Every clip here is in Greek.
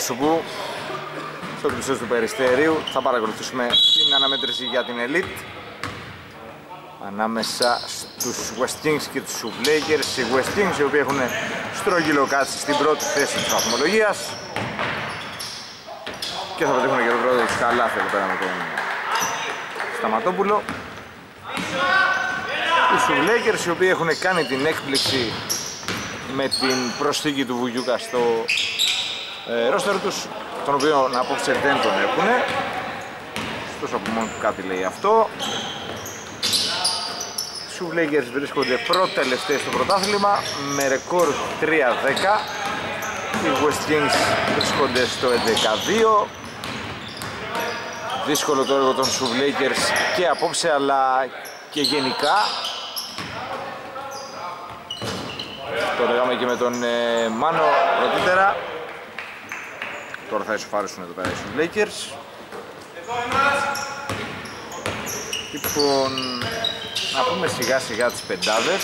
καλησπέρα από το Γουσουμπού στο πλησίος του Περιστέριου θα παρακολουθήσουμε την αναμέτρηση για την Elite. Ανάμεσα στους West Kings και τους Lakers οι West Kings οι οποίοι έχουν στρογγυλό κάτσει στην πρώτη θέση της βαθμολογίας. Και θα πετύχουν και το πρώτο της καλάθι εδώ πέρα με τον Σταματόπουλο. Οι Lakers οι οποίοι έχουν κάνει την έκπληξη με την προσθήκη του Βουγιούκα στο ε, ρόστερ τους τον οποίο να απόψε δεν τον έχουν τόσο από μόνο του κάτι λέει αυτό. Οι Σουβλέγκερς βρίσκονται πρώτες στο πρωτάθλημα με ρεκόρ 3-10 οι West Kings βρίσκονται στο 11-2 δύσκολο το έργο των Σουβλέγκερς και απόψε αλλά και γενικά. Το λέγαμε και με τον ε, Μάνο πρωτήτερα τώρα θα ισοφάρισουν εδώ πέρα οι Lakers. Λοιπόν να πούμε σιγά σιγά τις πεντάδες.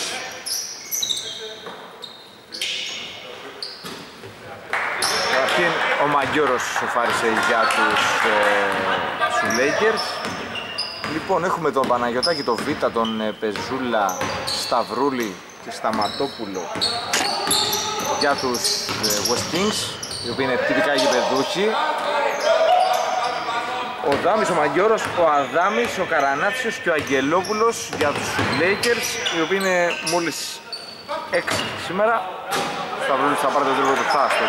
Καταρχήν ο Μαγκιόρος σοφάρισε για τους ε, Lakers. Λοιπόν έχουμε τον Παναγιωτάκη, τον Β, τον ε, Πεζούλα, Σταυρούλη και Σταματόπουλο. Για τους ε, West Kings οι οποίοι είναι τυπικά γηπεδούχοι. Ο Δάμης, ο Μαγκιόρος, ο Αδάμης, ο Καρανάτσιος και ο Αγγελόπουλος για τους Lakers οι οποίοι είναι μόλις 6 σήμερα. Σταυρούλης θα πάρει το τρόπο του θα στο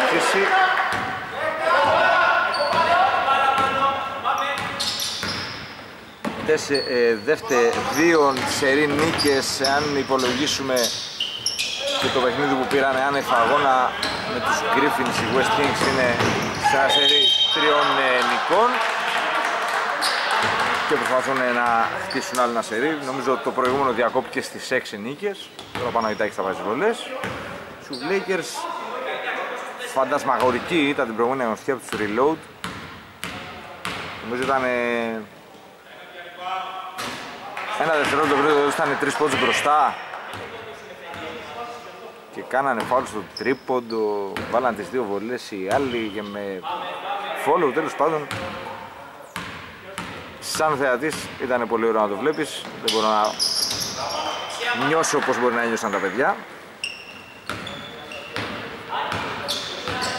ε, δεύτερη δύο σερή νίκες αν υπολογίσουμε και το παιχνίδι που πήρανε άνευ αγώνα με τους Griffins οι West Kings είναι σε ένα σερί τριών ε, νικών. Και προσπαθούν να χτίσουν άλλο ένα σερί. Νομίζω ότι το προηγούμενο διακόπηκε στις 6 νίκες. Τώρα πάνω Ιτάκης θα βάζει βολές. Στους Lakers φαντασμαγορική ήταν την προηγούμενη αγωνιστική από τους Reload. Νομίζω ήταν ένα δευτερόλεπτο πριν ήταν τρεις πόντους μπροστά και κάνανε φάουλ στο τρίποντο, βάλαν τις δύο βολές οι άλλοι και με follow τέλος πάντων. Σαν θεατής ήταν πολύ ωραίο να το βλέπεις. Δεν μπορώ να νιώσω πως μπορεί να νιώσαν τα παιδιά.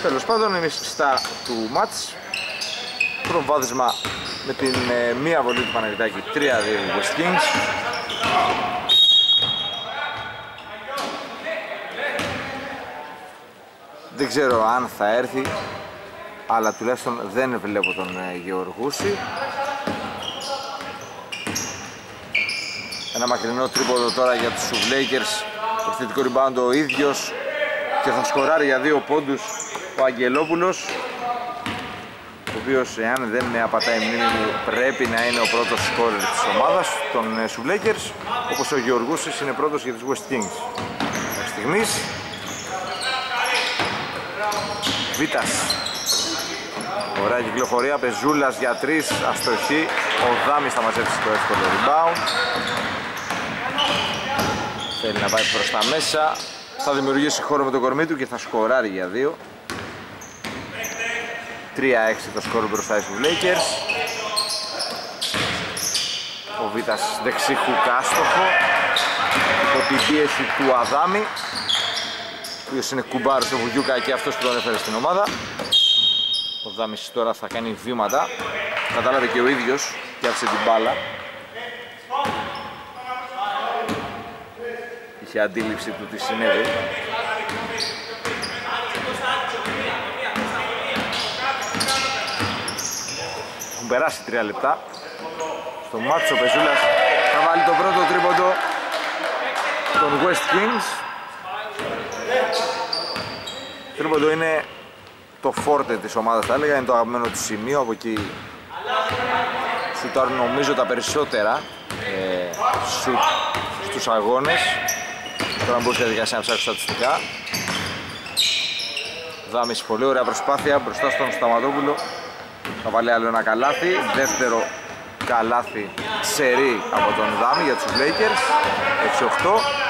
Τέλος πάντων εμείς στα του μάτς. Προβάδισμα με την ε, μία βολή του Παναγιτάκη 3-2 West Kings δεν ξέρω αν θα έρθει αλλά τουλάχιστον δεν βλέπω τον ε, Γεωργούση. Ένα μακρινό τρίποδο τώρα για τους Σουβλέικερς. Ευθυντικό rebound ο ίδιος και θα σκοράρει για δύο πόντους ο Αγγελόπουλος ο οποίος εάν δεν με απατάει η μνήμη μου πρέπει να είναι ο πρώτος σκόρερ της ομάδας των Σουβλέικερς όπως ο Γεωργούσης είναι πρώτος για τους West Kings. Μέχρι στιγμής Βίτας Ωραία κυκλοφορία, Πεζούλας για τρεις, αστοχή. Ο Δάμις θα μαζέψει το εύκολο rebound. Θέλει να πάει προς τα μέσα. Θα δημιουργήσει χώρο με το κορμί του και θα σκοράρει για δύο. 3-6 το σκορ μπροστά στους Lakers. Ο Βίτας δεξί χουκάστοχο Υπό την πίεση του Αδάμι ο οποίος είναι κουμπάρος στο Βουγιούκα και αυτός που τον έφερε στην ομάδα. Ο Δάμις τώρα θα κάνει βήματα. Κατάλαβε και ο ίδιος και άφησε την μπάλα. Είχε αντίληψη του τι συνέβη. Έχουν περάσει τρία λεπτά. Στο μάτσο ο Πεζούλας θα βάλει το πρώτο τρίποντο. Των West Kings Τρίποντο είναι το φόρτε της ομάδας θα έλεγα, είναι το αγαπημένο του σημείο, από εκεί σουτάρουν νομίζω τα περισσότερα ε, σουτ στους αγώνες. Τώρα μπορούσε να διαδικασία να ψάξει στατιστικά. Δάμις πολύ ωραία προσπάθεια μπροστά στον Σταματόπουλο. Θα βάλει άλλο ένα καλάθι. Δεύτερο καλάθι σερί από τον Δάμι για τους Lakers. 6-8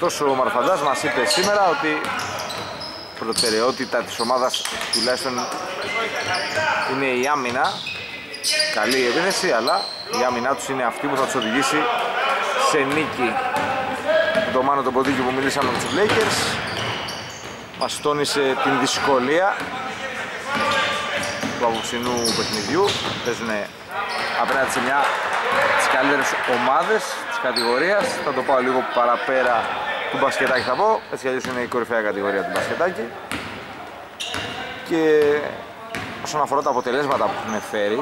Ωστόσο ο Μαρφαντάς μας είπε σήμερα ότι προτεραιότητα της ομάδας τουλάχιστον είναι η άμυνα. Καλή επίθεση αλλά η άμυνά τους είναι αυτή που θα τους οδηγήσει σε νίκη. Το Μάνο το ποδίκι που μιλήσαμε με τους Lakers μας τόνισε την δυσκολία του απόψινού παιχνιδιού. Παίζουν απέναντι σε μια τις καλύτερες ομάδες της κατηγορίας. Θα το πάω λίγο παραπέρα του μπασκετάκι θα πω έτσι αλλιώς είναι η κορυφαία κατηγορία του μπασκετάκι και όσον αφορά τα αποτελέσματα που έχουν φέρει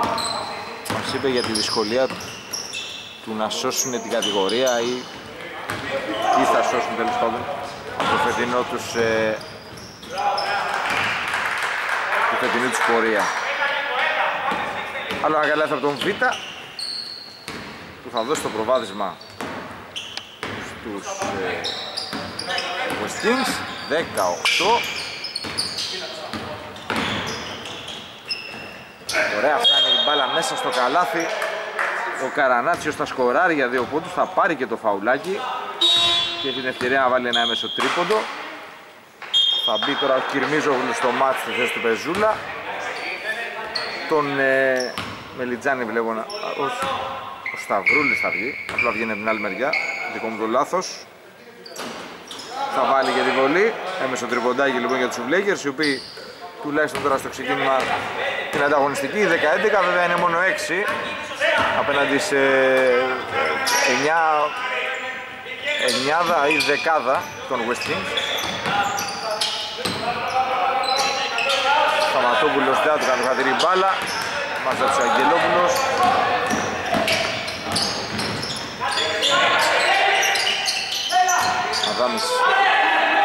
μας είπε για τη δυσκολία του να σώσουν την κατηγορία ή τι θα σώσουν τέλος πάντων από το φετινό τους ε, τη φετινή τους πορεία. Άλλο ένα καλάθι από τον Β που θα δώσει το προβάδισμα στους ε, West Kings 18 Ωραία φτάνει η μπάλα μέσα στο καλάθι. Ο Καρανάτσιος θα σκοράρει για δύο πόντους θα πάρει και το φαουλάκι. Και έχει την ευκαιρία να βάλει ένα έμεσο τρίποντο. Θα μπει τώρα ο Κυρμίζογλου στο μάτς στη θέση του Πεζούλα. Τον ε, Μελιτζάνη βλέπω να... Όχι, ο Σταυρούλης θα βγει, απλά βγαίνει από την άλλη μεριά, δικό μου το λάθος. Θα βάλει για τη βολή, έμεσο τριποντάκι λοιπόν για τους Lakers, οι οποίοι τουλάχιστον τώρα στο ξεκίνημα την ανταγωνιστική, 10-11 βέβαια είναι μόνο 6 απέναντι σε 9 εννιάδα ή δεκάδα των West Kings. Σταματόπουλος δεν του κάνει μπάλα, Μαζέψει ο Αγγελόπουλος. Αδάμις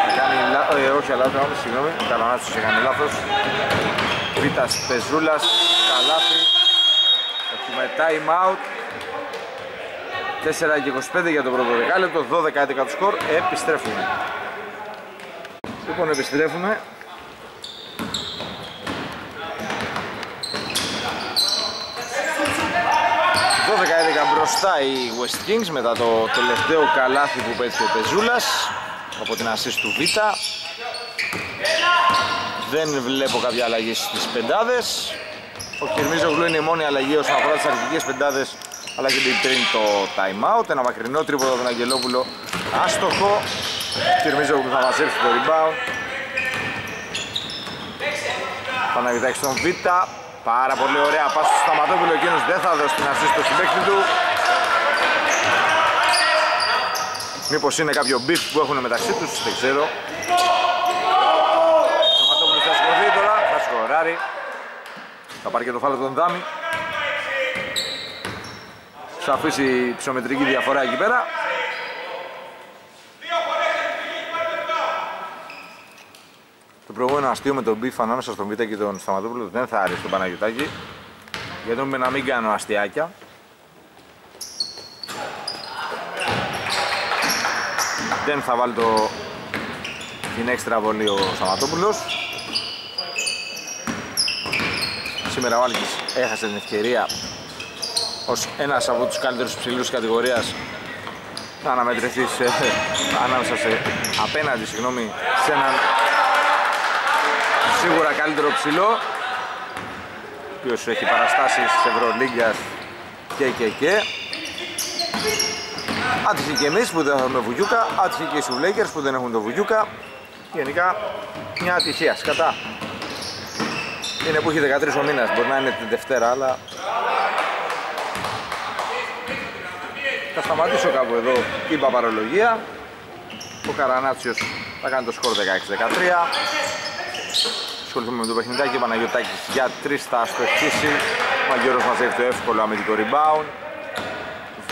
θα κάνει λάθος, ε, όχι αλλά όχι, συγγνώμη, Καλανάτσος έκανε λάθος. Βίτας Πεζούλας, καλάθι. Έχουμε time out. 4 και 25 για το πρώτο δεκάλεπτο, 12-11 το σκορ, επιστρέφουμε. Λοιπόν, επιστρέφουμε. 12-11 μπροστά οι West Kings μετά το τελευταίο καλάθι που πέτυχε ο Πεζούλας από την ασίστ του Β. Δεν βλέπω κάποια αλλαγή στις πεντάδες. Ο Κυρμίζογλου είναι η μόνη αλλαγή όσον αφορά τις αρχικές πεντάδες αλλά και πριν το time out. Ένα μακρινό τρίποδο από τον Αγγελόπουλο άστοχο. Κυρμίζογλου θα μαζέψει το rebound. Παναγιτάκη στον Β. Πάρα πολύ ωραία πάση στο Σταματόπουλο, εκείνος δεν θα δώσει την ασίστ στο συμπαίκτη του. Μήπως είναι κάποιο beef που έχουν μεταξύ τους, δεν ξέρω. Σταματόπουλος θα σηκωθεί τώρα, θα σκοράρει. Θα πάρει και το φάουλ τον Δάμι. Θα αφήσει ψωμετρική διαφορά εκεί πέρα. Το προηγούμενο αστείο με τον Μπιφ ανάμεσα στον Β και τον Σταματόπουλο δεν θα άρεσε τον Παναγιωτάκη. Γιατί με να μην κάνω αστιάκια. Δεν θα βάλει το... την έξτρα βολή ο Σταματόπουλος. Σήμερα ο Άλκης έχασε την ευκαιρία ως ένας από τους καλύτερους ψηλούς κατηγορίας να αναμετρηθεί σε, ανάμεσα σε απέναντι συγγνώμη, σε έναν σίγουρα καλύτερο ψηλό ο οποίος έχει παραστάσεις της Ευρωλίγκας και και και Άτυχε και εμείς που δεν έχουμε βουγιούκα, άτυχε και οι Σουβλέκερς που δεν έχουν το βουγιούκα Γενικά μια ατυχία, σκατά Είναι που έχει 13 ο μήνας, μπορεί να είναι την Δευτέρα αλλά Θα σταματήσω κάπου εδώ η παπαρολογία Ο Καρανάτσιος θα κάνει το σκορ 16-13 ασχοληθούμε με το παιχνιδάκι. Ο Παναγιωτάκης για 3 θα αστοχίσει. Ο Αγγέρος μαζεύει το εύκολο αμυντικό rebound.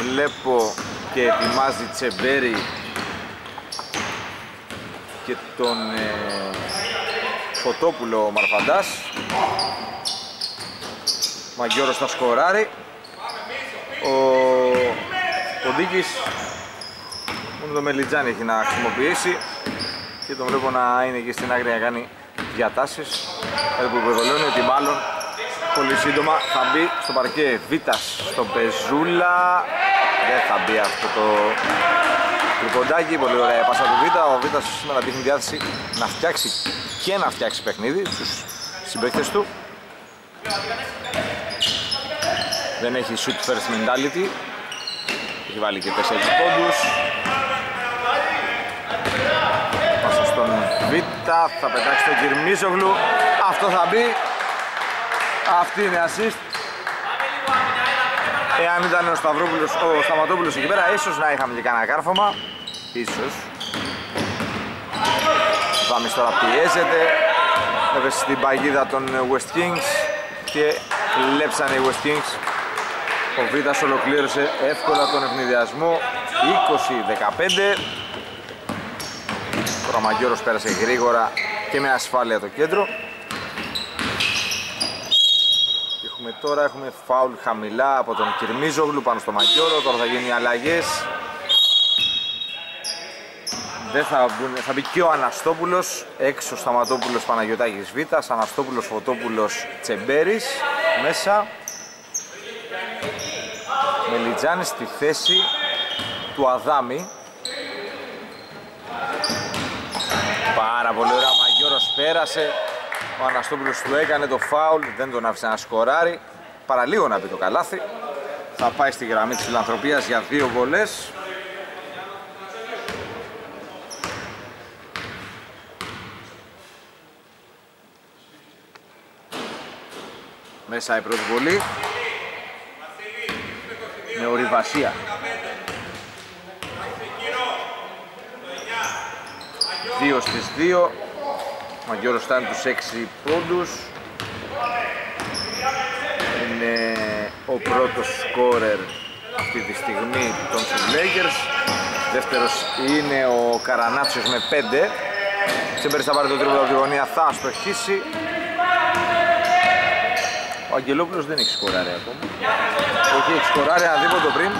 Βλέπω και ετοιμάζει Τσεμπέρι και τον ε, Φωτόπουλο Μαρφαντάς. Ο Αγγέρος θα σκοράρει. Ο Ποντίκης μόνο το Μελιτζάνι έχει να χρησιμοποιήσει και τον βλέπω να είναι εκεί στην άκρη να κάνει διατάσεις που επιβεβαιώνει ότι μάλλον πολύ σύντομα θα μπει στο παρκέ Βίτας στον Πεζούλα δεν θα μπει αυτό το τριποντάκι, πολύ ωραία πάσα του Βίτα ο Βίτας σήμερα δείχνει διάθεση να φτιάξει και να φτιάξει παιχνίδι στους συμπαίκτες του. Δεν έχει shoot first mentality. Έχει βάλει και 4 πόντους. Πάσα στον Β, θα πετάξει τον Κυρμίζογλου. Αυτό θα μπει. Αυτή είναι assist. Εάν ήταν ο Σταυρόπουλος, ο Σταματόπουλος εκεί πέρα, ίσως να είχαμε και κανένα κάρφωμα. Ίσως. Βάμις τώρα πιέζεται. Έπεσε στην παγίδα των West Kings και κλέψανε οι West Kings. Ο Βίτας ολοκλήρωσε εύκολα τον ευνηδιασμό 20-15. Ο Ραμαγκιόρος πέρασε γρήγορα και με ασφάλεια το κέντρο. Έχουμε τώρα έχουμε φάουλ χαμηλά από τον Κυρμίζογλου πάνω στο Μαγκιόρο. Τώρα θα γίνουν οι αλλαγές. Δεν θα, μπουν, θα μπει και ο Αναστόπουλος, έξω Σταματόπουλος Παναγιωτάκης Β, Αναστόπουλος Φωτόπουλος Τσεμπέρης μέσα. Μελιτζάνης στη θέση του Αδάμι. Πάρα πολύ ωραία, Μαγιώρος πέρασε. Ο Αναστόπουλος του έκανε το φάουλ, δεν τον άφησε να σκοράρει. Παραλίγο να πει το καλάθι. Θα πάει στη γραμμή της φιλανθρωπίας για δύο βολές. Μέσα η πρώτη βολή. Με ορειβασία. Δύο στις δύο. Ο Μαγιώρος φτάνει τους 6 πόντους. Είναι ο πρώτος σκόρερ αυτή τη στιγμή των Lakers. Δεύτερος είναι ο Καρανάτσιος με 5. Τσέμπερης θα πάρει το τρίπλο από τη γωνία, θα αστοχίσει. Ο Αγγελόπουλος δεν έχει σκοράρει ακόμα. Όχι, έχει σκοράρει ένα δίποντο πριν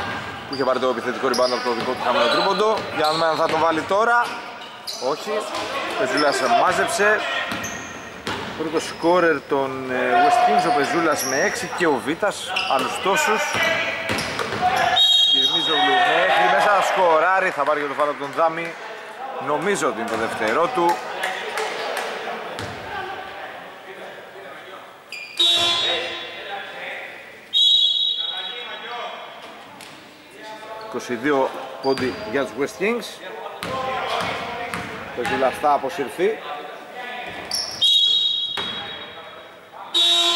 που είχε πάρει το επιθετικό ριμπάντο από το δικό του χαμένο τρίποντο. Για να δούμε αν θα το βάλει τώρα. Όχι. Ο Πεζούλας μάζεψε. Πρώτο σκόρερ των ε, West Kings ο Πεζούλας με 6 και ο Βίτας άλλους τόσους. Γυρμίζογλου μέχρι μέσα να σκοράρει. Θα πάρει και το φάλο από τον Δάμι. Νομίζω ότι είναι το δευτερό του. 22 πόντι για τους West Kings. Το Ζουλαφτά αποσυρθεί.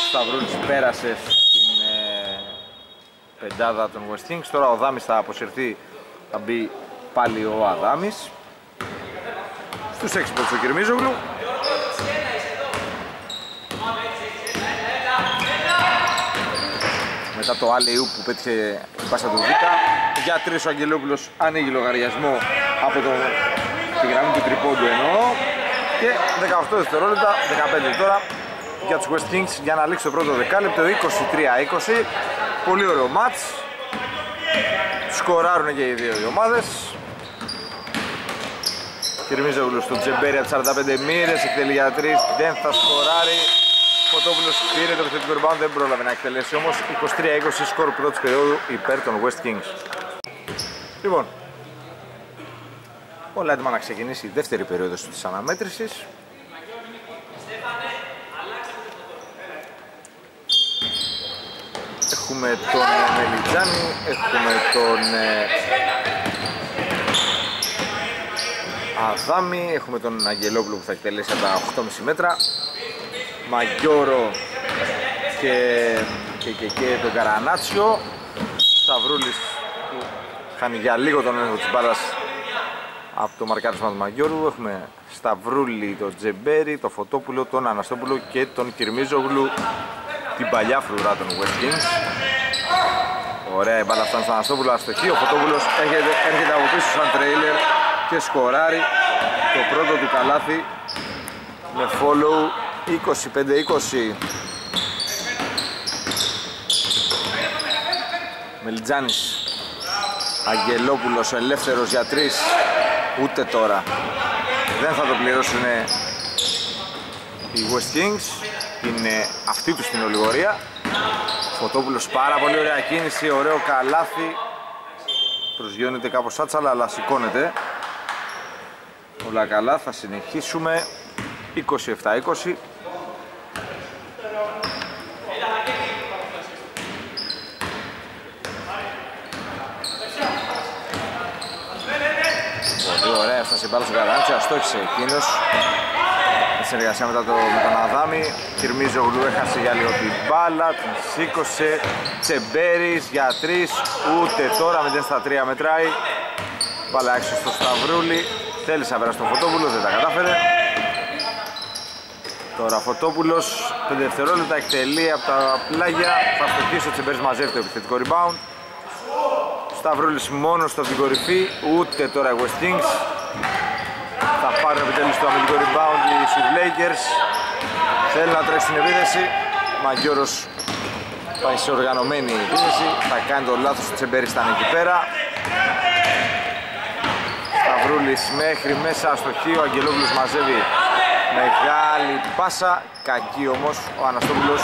Σταυρούλης πέρασε στην ε, πεντάδα των West Kings. Τώρα ο Δάμις θα αποσυρθεί, θα μπει πάλι ο Αδάμις. Στους 6 πόντους ο Κυρμίζογλου. Μετά το άλλη που πέτυχε την πάσα του Βίτα για τρεις ο Αγγελόπουλος ανοίγει λογαριασμό από το, τη γραμμή του τριπώντου εννοώ. Και 18 δευτερόλεπτα, 15 τώρα για τους West Kings για να λήξει το πρώτο δεκάλεπτο 23-20 πολύ ωραίο μάτς. Σκοράρουν και οι δύο οι ομάδες. Κυρμίζογλου στον Τζεμπέρι από 45 μοίρες, εκτελεί για 3, δεν θα σκοράρει. Φωτόπουλος πήρε το επιθετικό rebound, δεν πρόλαβε να εκτελέσει όμως 23-20 σκορ πρώτης περίοδου υπέρ των West Kings. Λοιπόν, όλα έτοιμα να ξεκινήσει η δεύτερη περίοδος της αναμέτρησης. Έχουμε τον Μελιτζάνη, έχουμε τον ε, Αδάμι, έχουμε τον Αγγελόπουλο που θα εκτελέσει από τα 8,5 μέτρα. Μαγιόρο και, και, και, και τον Καρανάτσιο. Σταυρούλης Κάνει για λίγο τον έλεγχο της μπάλας από το μαρκάρισμα του Μαγιώρου. Έχουμε Σταυρούλη, τον Τζεμπέρι, τον Φωτόπουλο, τον Αναστόπουλο και τον Κυρμίζογλου την παλιά φρουρά των West Kings. Ωραία η μπάλα φτάνει στον Αναστόπουλο, αστοχή. Ο Φωτόπουλος έρχεται, έρχεται από πίσω σαν τρέιλερ και σκοράρει το πρώτο του καλάθι με follow 25-20. Μελιτζάνης Αγγελόπουλος ελεύθερος για τρεις ούτε τώρα. Δεν θα το πληρώσουν οι West Kings. Είναι αυτή τους στην ολιγορία. Φωτόπουλος πάρα πολύ ωραία κίνηση ωραίο καλάθι. Προσγειώνεται κάπως άτσαλα αλλά σηκώνεται. Όλα καλά θα συνεχίσουμε. 27-20 Πολύ ωραία, έφτασε μπάλα στον Καράντσι, αστόχησε εκείνος. Σε συνεργασία μετά το, με τον Αδάμι Κυρμίζογλου έχασε για λίγο την μπάλα, την σήκωσε. Τσεμπέρης για τρεις, ούτε τώρα 0 στα 3 μετράει. Μπάλα έξω στο Σταυρούλη, θέλησε να περάσει τον Φωτόπουλο, δεν τα κατάφερε. Τώρα Φωτόπουλος, 5 δευτερόλεπτα, εκτελεί από τα πλάγια, θα στοχίσει ο Τσεμπέρης μαζεύει το επιθετικό rebound. Σταυρούλης μόνος στο την κορυφή, ούτε τώρα West Kings. Θα πάρουν επιτέλους το αμυντικό rebound οι Swift Lakers. Θέλει να τρέξει την επίθεση. Μαγκιόρος πάει σε οργανωμένη επίθεση. Θα κάνει το λάθος του Τσεμπέρης ήταν εκεί πέρα. Σταυρούλης μέχρι μέσα στο χείο. Ο Αγγελόπουλος μαζεύει μεγάλη πάσα. Κακή όμως ο Αναστόπουλος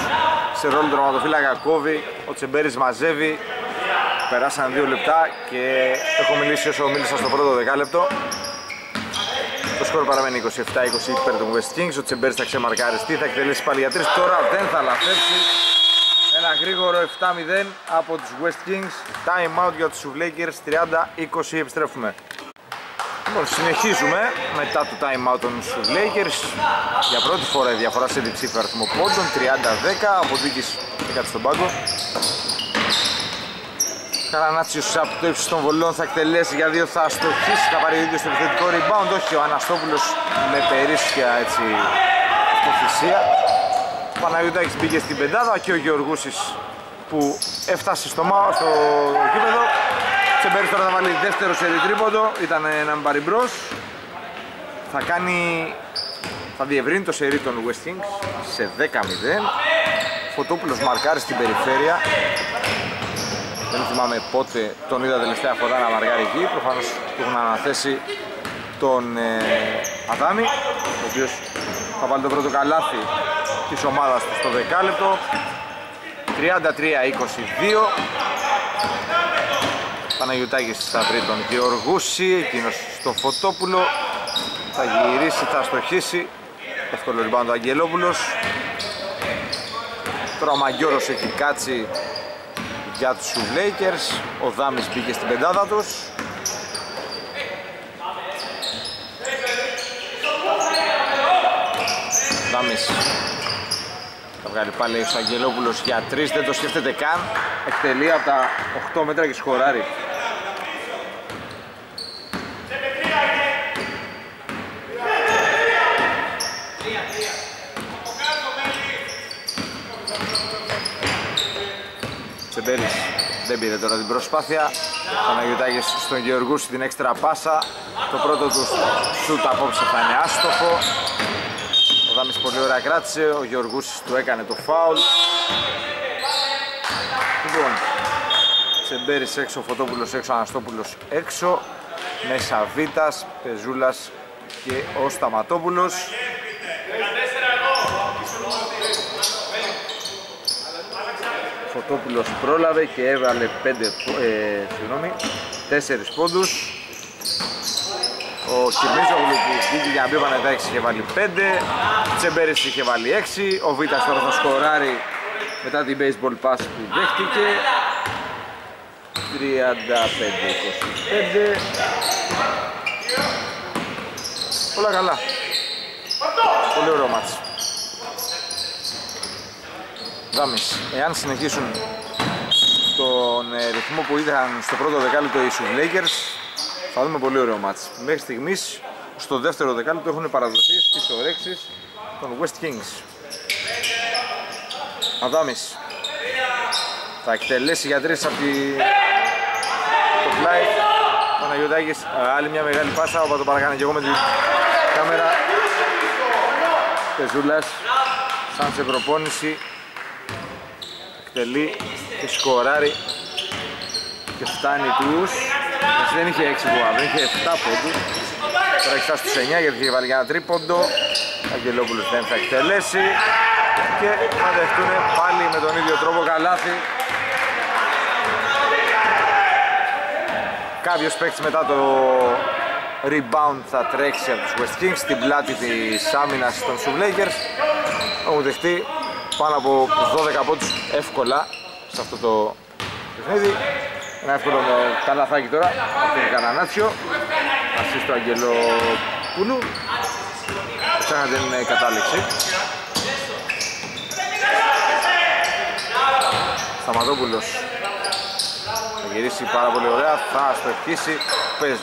σε ρόλο του τροματοφύλακα κόβει. Ο Τσεμπέρης μαζεύει Περάσαν δύο λεπτά και έχω μιλήσει όσο μίλησα στο πρώτο δεκάλεπτο. Το σκορ παραμένει 27-20 υπέρ των West Kings. Ο Τσεμπέρης θα ξεμαρκαριστεί, θα εκτελέσει πάλι για τρεις. Τώρα δεν θα λαθέψει. Ένα γρήγορο 7-0 από τους West Kings. Time out για τους Lakers. 30-20 επιστρέφουμε. Λοιπόν, συνεχίζουμε μετά το time out των Lakers. Για πρώτη φορά η διαφορά σε διψήφιο αριθμό πόντων. 30-10 από Δίκης και στον πάγκο. Καρανάτσιος από το ύψος των βολών θα εκτελέσει για δύο, θα αστοχίσει, θα πάρει ίδιο στο επιθετικό rebound, όχι ο Αναστόπουλος με περίσσια έτσι αυτοθυσία. Ο Παναγιώτακης μπήκε στην πεντάδα και ο Γεωργούσης που έφτασε στο, στο γήπεδο. Τσεμπέρης τώρα θα βάλει δεύτερο σε τρίποντο, ήταν ένα πάρει μπρος. Θα κάνει, θα διευρύνει το σερί των West Kings σε 10-0. Φωτόπουλος μαρκάρει στην περιφέρεια δεν θυμάμαι πότε τον είδα τελευταία φορά να μαργάρει εκεί. Προφανώς του έχουν αναθέσει τον ε, Αδάμι, ο οποίος θα βάλει το πρώτο καλάθι της ομάδας του στο δεκάλεπτο. 33-22. Παναγιωτάκης θα βρει τον Γεωργούση, εκείνος στο Φωτόπουλο. Θα γυρίσει, θα στοχίσει. Εύκολο rebound ο Αγγελόπουλος. Τώρα ο Μαγκιόρος έχει κάτσει για τους Lakers. Ο Δάμις μπήκε στην πεντάδα τους. Δάμις θα βγάλει πάλι ο Αγγελόπουλος για τρεις, δεν το σκέφτεται καν. Εκτελεί από τα 8 μέτρα και σκοράρει. Τσεμπέρης δεν πήρε τώρα την προσπάθεια. Παναγιωτάκης στον Γεωργούση την έξτρα πάσα. Το πρώτο του σούτ απόψε θα είναι άστοχο. Ο Δάμης πολύ ωραία κράτησε. Ο Γεωργούσης του έκανε το φάουλ. Λοιπόν Τσεμπέρης έξω, Φωτόπουλος έξω, Αναστόπουλος έξω. Μέσα Βίτας, Πεζούλας και ο Σταματόπουλος Φωτόπουλος πρόλαβε και έβαλε 5, ε, συγγνώμη, 4 πόντους. Ο Κυρμίζογλου που βγήκε για να μπει Πανετάκης είχε βάλει 5, Τσεμπέρης είχε βάλει 6, ο Βίτας τώρα θα σκοράρει μετά την baseball pass που δέχτηκε. 35-25. Όλα καλά. Πολύ ωραίο μάτσο. Δάμις. Εάν συνεχίσουν τον ε, ρυθμό που ήταν στο πρώτο δεκάλεπτο οι Swift Lakers θα δούμε πολύ ωραίο μάτς. Μέχρι στιγμής στο δεύτερο δεκάλεπτο έχουν παραδοθεί στις ορέξεις των West Kings. Αδάμις θα εκτελέσει για τρεις από τη... το πλάι. Παναγιωτάκης, άλλη μια μεγάλη πάσα, όπου το παρακάνε και εγώ με την κάμερα. Πεζούλας, σαν σε προπόνηση, εκτελεί και σκοράρει και φτάνει τους. Έτσι δεν είχε 6 που είχε 7 πόντους. Τώρα έχει φτάσει στους 9 γιατί είχε βάλει για ένα τρίποντο. Αγγελόπουλος δεν θα εκτελέσει. Και θα δεχτούν πάλι με τον ίδιο τρόπο καλάθι. Κάποιος παίκτης μετά το rebound θα τρέξει από τους West Kings στην πλάτη της άμυνας των Sub Lakers. Έχουν δεχτεί πάνω από 12 πόντους εύκολα σε αυτό το παιχνίδι. Ένα εύκολο καλαθάκι τώρα από τον Κανανάτσιο. Ασύς του Αγγελοπούλου. Ξανά την κατάληξη. Σταματόπουλος θα γυρίσει πάρα πολύ ωραία, θα στοχίσει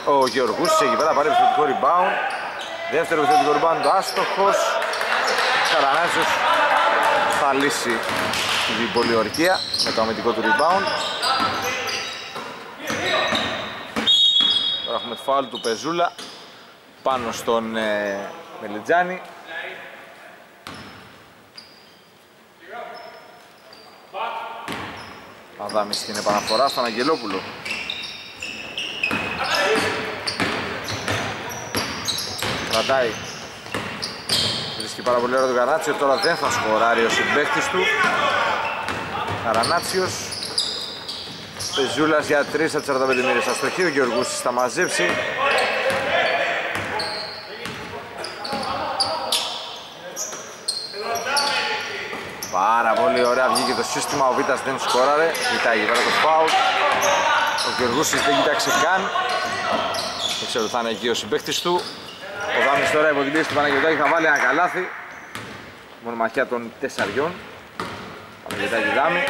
ο Γεωργούς εκεί πέρα πάρει επιθετικό rebound δεύτερο επιθετικό rebound το άστοχος Καρανάζος θα λύσει την πολιορκία με το αμυντικό του rebound τώρα έχουμε φάουλ του Πεζούλα πάνω στον ε, Μελιτζάνη Αδάμις στην επαναφορά στον Αγγελόπουλο. Κρατάει. Βρίσκει πάρα πολύ ωραίο τον Καράτσιο, τώρα δεν θα σκοράρει ο συμπαίκτης του. Καρανάτσιος. Πεζούλας για 3 από 45 μοίρες αστοχή, ο Γεωργούσης θα μαζέψει. Πάρα πολύ ωραία βγήκε το σύστημα, ο Βίτας δεν σκόραρε, κοιτάει πέρα το φάουλ. Ο Γεωργούσης δεν κοίταξε καν. Δεν ξέρω θα είναι εκεί ο συμπαίχτης του. Ο Δάμης τώρα υπό την πίεση του Παναγιωτάκη θα βάλει ένα καλάθι. Μονομαχία των τεσσαριών. Παναγιωτάκη Δάμη.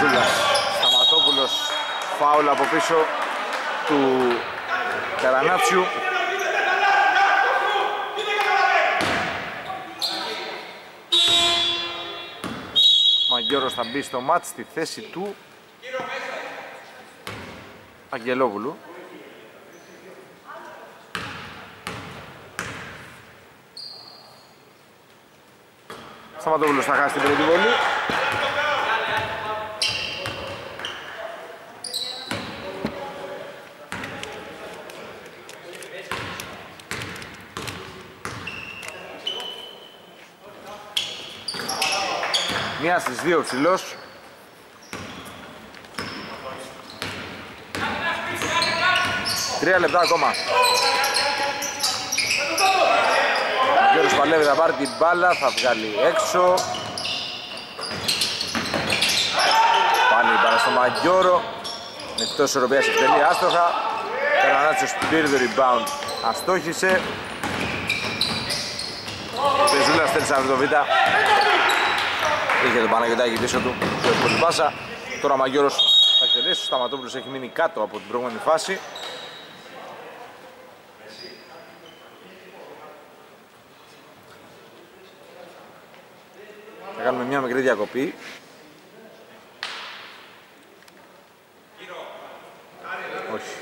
Ζούλας, Σταματόπουλος φάουλ από πίσω του Καρανάτσιου Μαγκιόρος θα μπει στο μάτς στη θέση του Αγγελόβουλου Σταματόπουλος θα χάσει την πρώτη βολή Μία στις δύο ψηλός. Τρία λεπτά ακόμα. Ο Γιώργος παλεύει θα πάρει την μπάλα, θα βγάλει έξω. Πάλι η μπάλα στο Μαγκιόρο. Με εκτός ισορροπίας εκτελεί άστοχα. Καρανάτσος πήρε το rebound, αστόχησε. Πεζούλας στέλνει σαν το β' Είχε τον Παναγιωτάκη πίσω του, πιο εύκολη πάσα. Τώρα ο Μαγιώρος θα εκτελέσει, ο Σταματόπουλος έχει μείνει κάτω από την προηγούμενη φάση. Θα κάνουμε μια μικρή διακοπή. Όχι.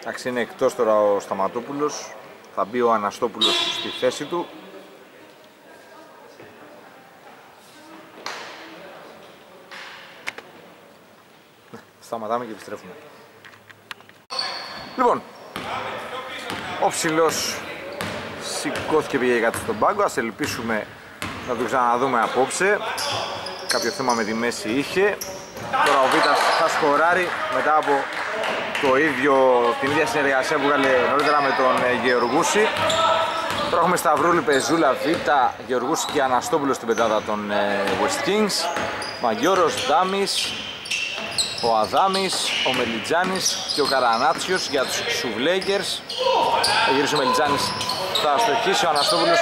Εντάξει, είναι εκτός τώρα ο Σταματόπουλος. Θα μπει ο Αναστόπουλος στη θέση του. Σταματάμε και επιστρέφουμε. Λοιπόν, ο ψηλός σηκώθηκε πήγε κάτι στον πάγκο, ας ελπίσουμε να το ξαναδούμε απόψε. Κάποιο θέμα με τη μέση είχε. Τώρα ο Βίτας θα σκοράρει μετά από το ίδιο, την ίδια συνεργασία που έκανε νωρίτερα με τον ε, Γεωργούση. Τώρα έχουμε Σταυρούλη, Πεζούλα, Βίτα, Γεωργούση και Αναστόπουλος στην πεντάδα των ε, West Kings. Μαγιώρος, Δάμης, ο Αδάμης, ο Μελιτζάνης και ο Καρανάτσιος για τους Σουβλέγκερς. Θα γυρίσει ο Μελιτζάνης, θα αστοχίσει, ο Αναστόπουλος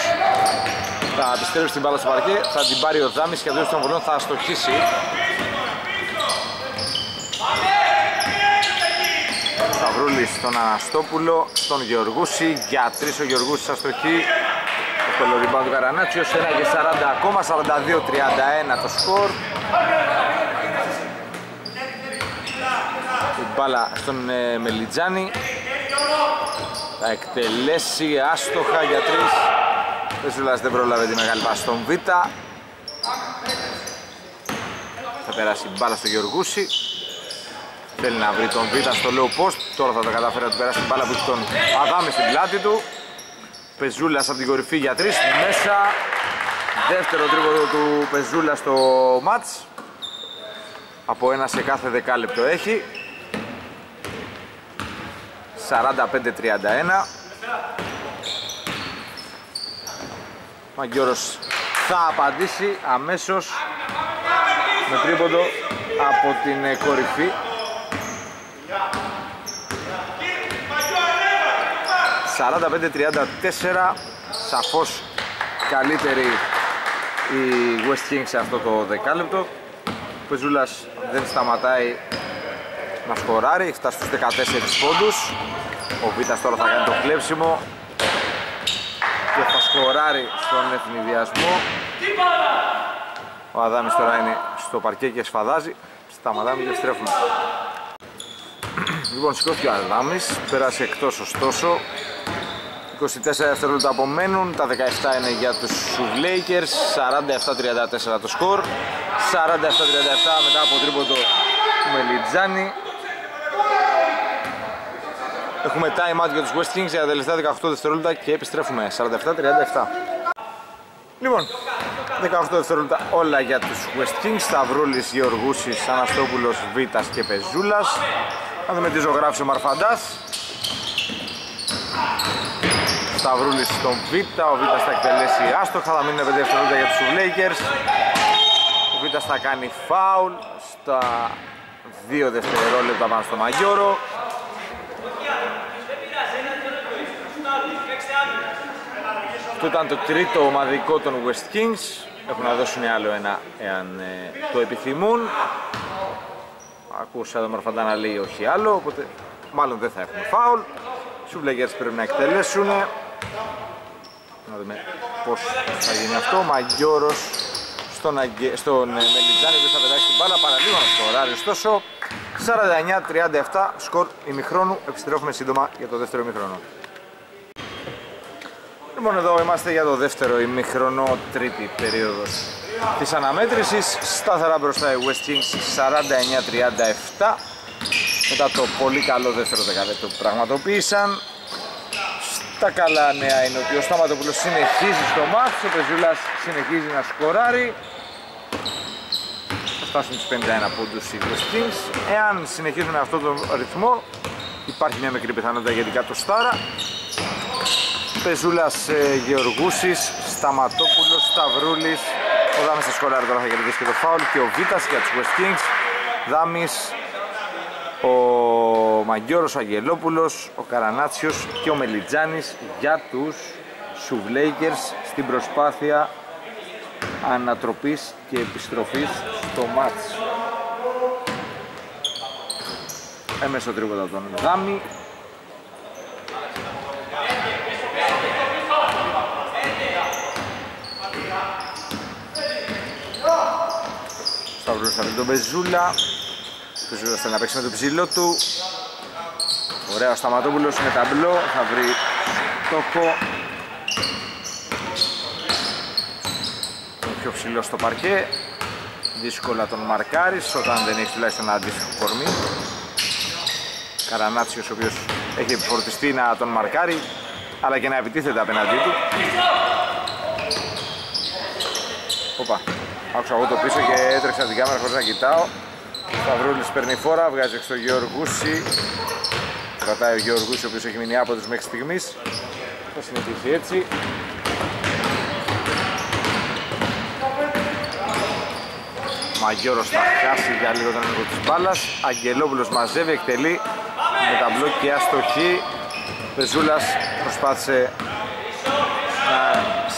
θα επιστρέψει την μπάλα στο παρκέ, θα την πάρει ο Δάμης και ο των βολών θα αστοχίσει. Σταυρούλης στον Αναστόπουλο, στον Γεωργούση, για τρεις ο Γεωργούσης αστοχή. Το ριμπάν του Καρανάτσιος, 1 και 40 ακόμα, 42-31 το σκορ. Μπάλα στον ε, Μελιτζάνη. Θα εκτελέσει άστοχα για τρεις. Πεσούλας δεν πρόλαβε τη μεγάλη πάση στον Β. Θα περάσει μπάλα στο Γεωργούση. Θέλει να βρει τον Β στο low post. Τώρα θα το καταφέρει να του περάσει την μπάλα που έχει τον Αδάμι στην πλάτη του. Πεζούλας από την κορυφή για τρεις μέσα. Δεύτερο τρίποδο του Πεζούλα στο μάτς. Από ένα σε κάθε δεκάλεπτο έχει. 45-31. Μαγκιόρος θα απαντήσει αμέσως με τρίποντο από την κορυφή. «45-34» σαφώς καλύτερη η West Kings σε αυτό το δεκάλεπτο. Ο Πεζούλας δεν σταματάει να σκοράρει, έχει φτάσει στους 14 πόντους. Ο Βίτας τώρα θα κάνει το κλέψιμο και θα σκοράρει στον ευνηδιασμό. Ο Αδάμις τώρα είναι στο παρκέ και σφαδάζει. Σταματάμε και στρέφουμε. λοιπόν, σηκώθηκε ο Αδάμις, πέρασε εκτός ωστόσο. 24 δευτερόλεπτα απομένουν, τα 17 είναι για τους Lakers, 47-34 το σκορ, 47-37 μετά από τρίποντο του Μελιτζάνη. Έχουμε time out για τους West Kings για τα τελευταία 18 δευτερόλεπτα και επιστρέφουμε 47-37. Λοιπόν, 18 δευτερόλεπτα όλα για τους West Kings, Σταυρούλης, Γεωργούσης, Αναστόπουλος, Βίτας και Πεζούλας. Θα δούμε τι ζωγράφησε ο Μαρφαντάς. Σταυρούλης στον Βίτα, ο Βίτας θα εκτελέσει άστοχα, θα μείνουν 5 δευτερόλεπτα για τους Lakers. Ο Βίτας θα κάνει φάουλ στα 2 δευτερόλεπτα πάνω στο Μαγιόρο. Αυτό ήταν το τρίτο ομαδικό των West Kings. Έχουν να δώσουν άλλο ένα εάν ε, το επιθυμούν. Ακούσα εδώ Μαρφαντά να λέει όχι άλλο, οπότε μάλλον δεν θα έχουμε φάουλ. Σουβλεγέρς πρέπει να εκτελέσουν. Να δούμε πώς θα γίνει αυτό. Μαγιόρος στον, Αγγε... στον ε, Μελιτζάνη που θα πετάξει την μπάλα παραλίγο να σκοράρει. Ωστόσο 49-37 σκορ ημιχρόνου. Επιστρέφουμε σύντομα για το δεύτερο ημιχρόνο. Λοιπόν εδώ είμαστε για το δεύτερο ημιχρονό τρίτη περίοδος της αναμέτρησης. Σταθερά μπροστά οι West Kings 49-37 μετά το πολύ καλό δεύτερο δεκαλέπτο που πραγματοποίησαν. Τα καλά νέα είναι ότι ο Σταματοπούλος συνεχίζει στο μάτς, ο Πεζούλας συνεχίζει να σκοράρει. Θα φτάσουν τους 51 πόντους οι West Kings. Εάν συνεχίζουν αυτόν τον ρυθμό υπάρχει μια μικρή πιθανότητα για την κάτω στάρα Πεζούλας ε, Γεωργούσης, Σταματόπουλος, Σταυρούλης. Ο Δάμης θα σκοράρει τώρα θα κερδίσει και το φάουλ και ο Βίτας για τους West Kings. Δάμης, ο Μαγκιόρος Αγγελόπουλος, ο Καρανάτσιος και ο Μελιτζάνης για τους Σουβλέικερς στην προσπάθεια ανατροπής και επιστροφής στο μάτς. Έμεσο τρίποτα τον Δάμη, Σταυρός θα τον Πεζούλα. Πεζούλας θέλει να παίξει με το ψηλό του. Ωραία ο Σταματόπουλος με ταμπλό. Θα βρει τόκο πιο ψηλό στο παρκέ. Δύσκολα τον μαρκάρεις όταν δεν έχει τουλάχιστον ένα αντίστοιχο κορμί. Καρανάτσιος ο οποίος έχει επιφορτιστεί να τον μαρκάρει αλλά και να επιτίθεται απέναντί του. Οπα, άκουσα εγώ το πίσω και έτρεξα την κάμερα χωρίς να κοιτάω. Σταυρούλης παίρνει φόρα, βγάζει έξω το Γεωργούση. Κρατάει ο Γεωργούση ο οποίος έχει μείνει άποδος μέχρι στιγμής. Θα συνεχίσει έτσι. Μαγιώρος θα χάσει για λίγο τον έργο της μπάλας. Αγγελόπουλος μαζεύει, εκτελεί. Με τα μπλοκ και αστοχή. Πεζούλας προσπάθησε να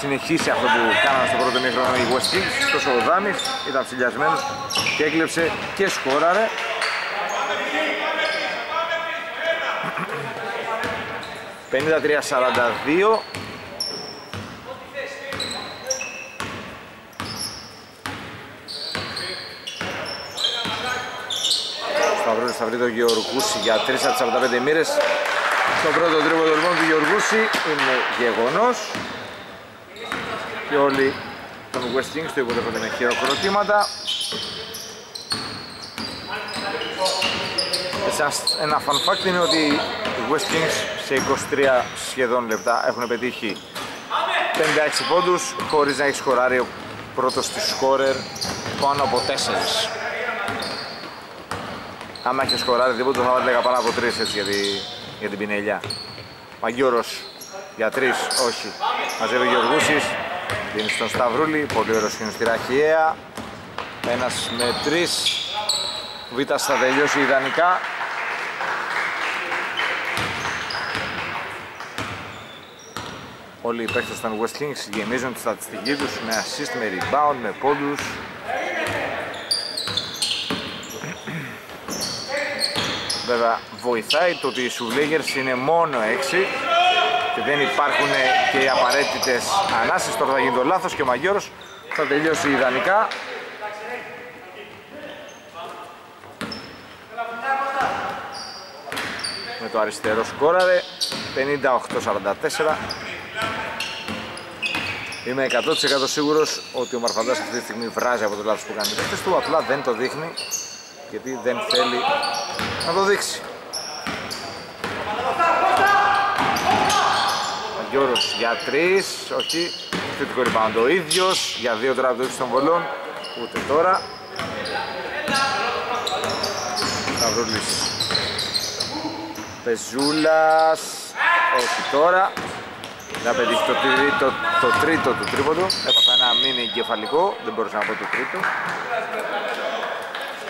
συνεχίσει αυτό που κάναμε στο πρώτο μήχρονο οι West Kings τόσο ο Δάμις ήταν ψηλιασμένος και έκλεψε και σκόραρε. «53-42» Σταυρούλης θα βρει τον Γεωργούση για 3 από τις 45 μοίρες στο πρώτο τρίποδο λοιπόν του Γεωργούση είναι γεγονός και όλοι των West Kings το υποδέχονται με χειροκροτήματα ένα fun fact είναι ότι οι West Kings σε 23 σχεδόν λεπτά έχουν πετύχει 56 πόντους χωρίς να έχει σκοράρει ο πρώτος της σκόρερ πάνω από 4. Άμα έχεις σκοράρει τίποτα θα βάλει πάνω από 3 έτσι για, τη, για την πινελιά. Μαγκιόρος για 3, όχι. Μαζεύει ο Γεωργούσης, δίνει στον Σταυρούλη, πολύ ωραίο σχήνο στη Ραχιαία. Ένας με 3, Β' θα τελειώσει ιδανικά. Όλοι οι παίκτες των West Kings γεμίζουν τη στατιστική τους με assist, με rebound, με πόντους. Βέβαια βοηθάει το ότι οι Σουβλίγερς είναι μόνο 6 και δεν υπάρχουν και οι απαραίτητες ανάσεις. Τώρα θα γίνει το λάθος και ο Μαγιώρος θα τελειώσει ιδανικά. Με το αριστερό σκόραρε 58-44 Είμαι 100% σίγουρος ότι ο Μαρφαντάς αυτή τη στιγμή βράζει από το λάθος που κάνει οι του, απλά δεν το δείχνει γιατί δεν θέλει να το δείξει. Γιώργος για τρεις, όχι, θετικό rebound ο ίδιος, για δύο τώρα από το των βολών, ούτε τώρα. Σταυρούλης Πεζούλας, όχι τώρα. Να πετύχει το, τρίτο, το τρίτο του τρίποντο. Έπαθα ένα μήνυ εγκεφαλικό, δεν μπορούσα να πω το τρίτο.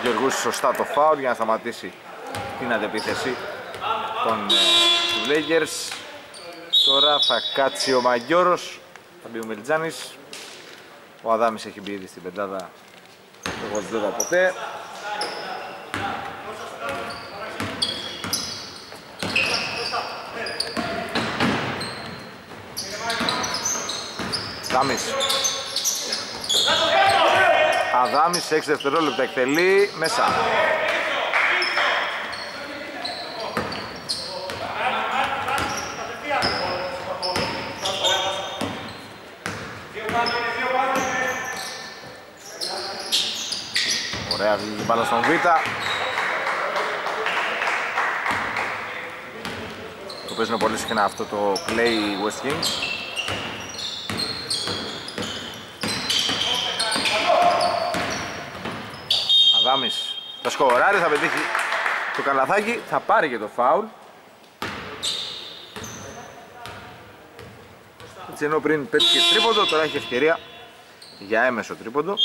Γεωργούς σωστά το φάουλ για να σταματήσει την αντεπίθεση των ε, Lakers. Τώρα θα κάτσει ο Μαγιώρος, θα μπει ο Μελιτζάνης. Ο Αδάμης έχει μπει ήδη στην πεντάδα, εγώ δεν το ποτέ. Αδάμις. Αδάμις 6 δευτερόλεπτα εκτελεί μέσα. Ωραία βγήκε μπάλα στον Β. Το παίζουν πολύ συχνά αυτό το play West Kings. Αδάμις θα σκοράρει, θα πετύχει το καλαθάκι, θα πάρει και το φάουλ. Έτσι ενώ πριν πέτυχε τρίποντο, τώρα έχει ευκαιρία για έμεσο τρίποντο.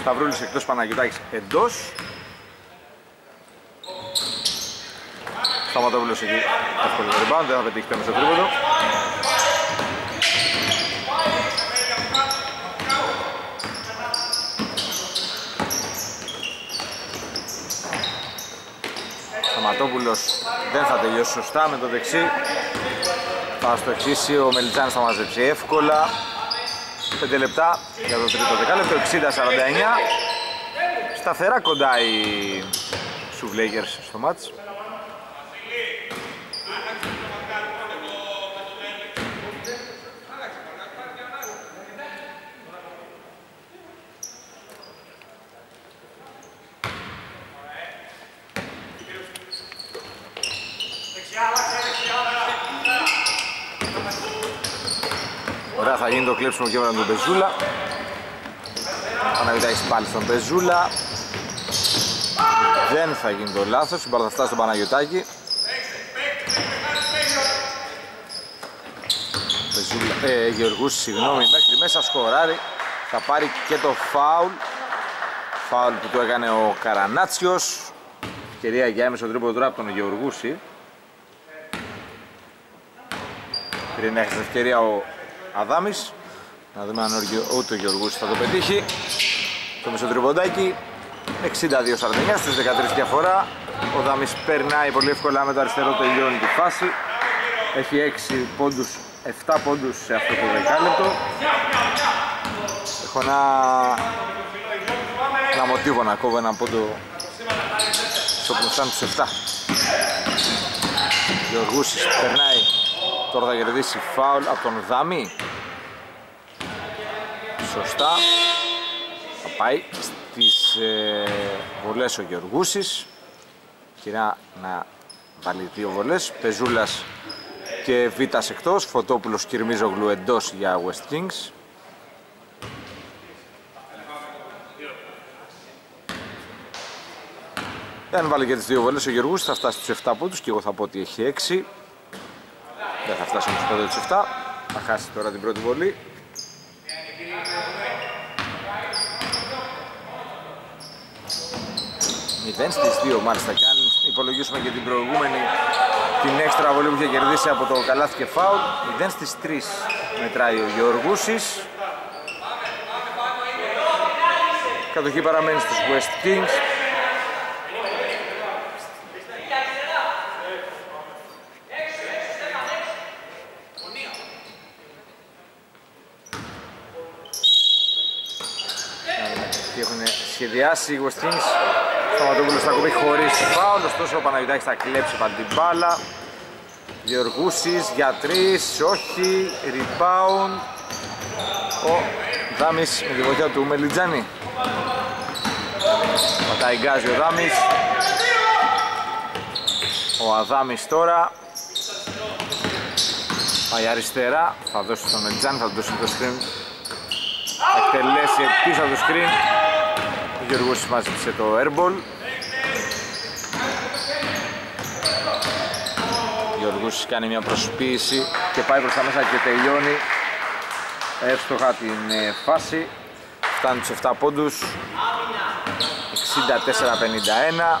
Σταυρούλης εκτός Παναγιωτάκης εντός. Σταματόπουλος εκεί εύκολο rebound, δεν θα πετύχει το έμεσο τρίποντο. Σταματόπουλος δεν θα τελειώσει σωστά με το δεξί θα στοχίσει, ο Μελιτζάνης θα μαζέψει εύκολα 5 λεπτά για το τρίτο δεκάλεπτο 60-49 σταθερά κοντά οι Σουβλέγερς στο μάτς θα γίνει το κλέψιμο και με τον Πεζούλα. Παναγιώτης πάλι στον Πεζούλα. Δεν θα γίνει το λάθος, η θα στον Παναγιωτάκη. Πεζούλα, ε, Γεωργούς, συγγνώμη, μέχρι μέσα σκοράρει. Θα πάρει και το φάουλ. Φάουλ που του έκανε ο Καρανάτσιος. Ευκαιρία για έμεσο τρίπο τώρα από τον Γεωργούση. Πριν έχεις ευκαιρία ο Αδάμης. Να δούμε αν ούτε ο Γεωργούς θα το πετύχει. Το μισοτριβοντάκι 62-49 στις 13 διαφορά. Ο Δάμης περνάει πολύ εύκολα με το αριστερό τελειώνει τη φάση. Έχει 6 πόντους, 7 πόντους σε αυτό το δεκάλεπτο. Έχω ένα, ένα μοτίβο να κόβω ένα πόντο στο πλουστάν τους 7. Γεωργούσης περνάει Τώρα θα κερδίσει φάουλ από τον Δάμι. Σωστά. Θα πάει στις ε, βολές ο Γεωργούσης. Και να, να πάλι δύο βολές, Πεζούλας και Βίτας εκτός, Φωτόπουλος Κυρμίζογλου εντός για West Kings. Εάν βάλει και τις δύο βολές ο Γεωργούς θα φτάσει στους 7 πόντους και εγώ θα πω ότι έχει 6. Δεν θα φτάσει όμως ποτέ τους 7. Θα χάσει τώρα την πρώτη βολή. Μηδέν στις δύο μάλιστα και αν υπολογίσουμε και την προηγούμενη την έξτρα βολή που είχε κερδίσει από το καλάθι και φάουλ 0 στις 3 μετράει ο Γεωργούσης Κατοχή παραμένει στους West Kings σχεδιάσει οι West Kings Σταματόπουλος θα κοπεί χωρίς φάουλ ωστόσο ο Παναγιωτάκης θα κλέψει πάλι την μπάλα. Γεωργούσης για τρεις, όχι, rebound. Ο Δάμης με τη βοήθεια του Μελιτζάνη. Παταϊγκάζει ο Δάμης. Ο Αδάμης τώρα. Πάει αριστερά, θα δώσει στον Μελιτζάνη, θα του δώσει το screen. Εκτελέσει πίσω από το screen Γιώργος μάζεψε το airball Γιώργος κάνει μια προσποίηση και πάει προς τα μέσα και τελειώνει εύστοχα την ε, φάση. Φτάνει τους 7 πόντους. 64-51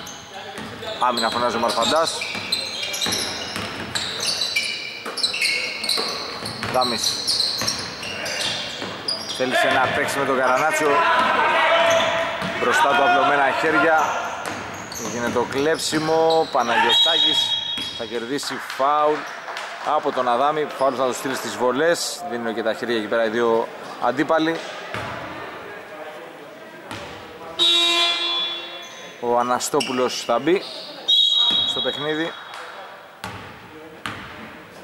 άμυνα φωνάζει ο Μαρφαντάς. Δάμις θέλησε να παίξει με τον Καρανάτσιο μπροστά του απλωμένα χέρια. Γίνεται το κλέψιμο Παναγιωτάκης θα κερδίσει φάουλ από τον Αδάμι φάουλ θα το στείλει στις βολές. Δίνουν και τα χέρια εκεί πέρα οι δύο αντίπαλοι. Ο Αναστόπουλος θα μπει στο παιχνίδι.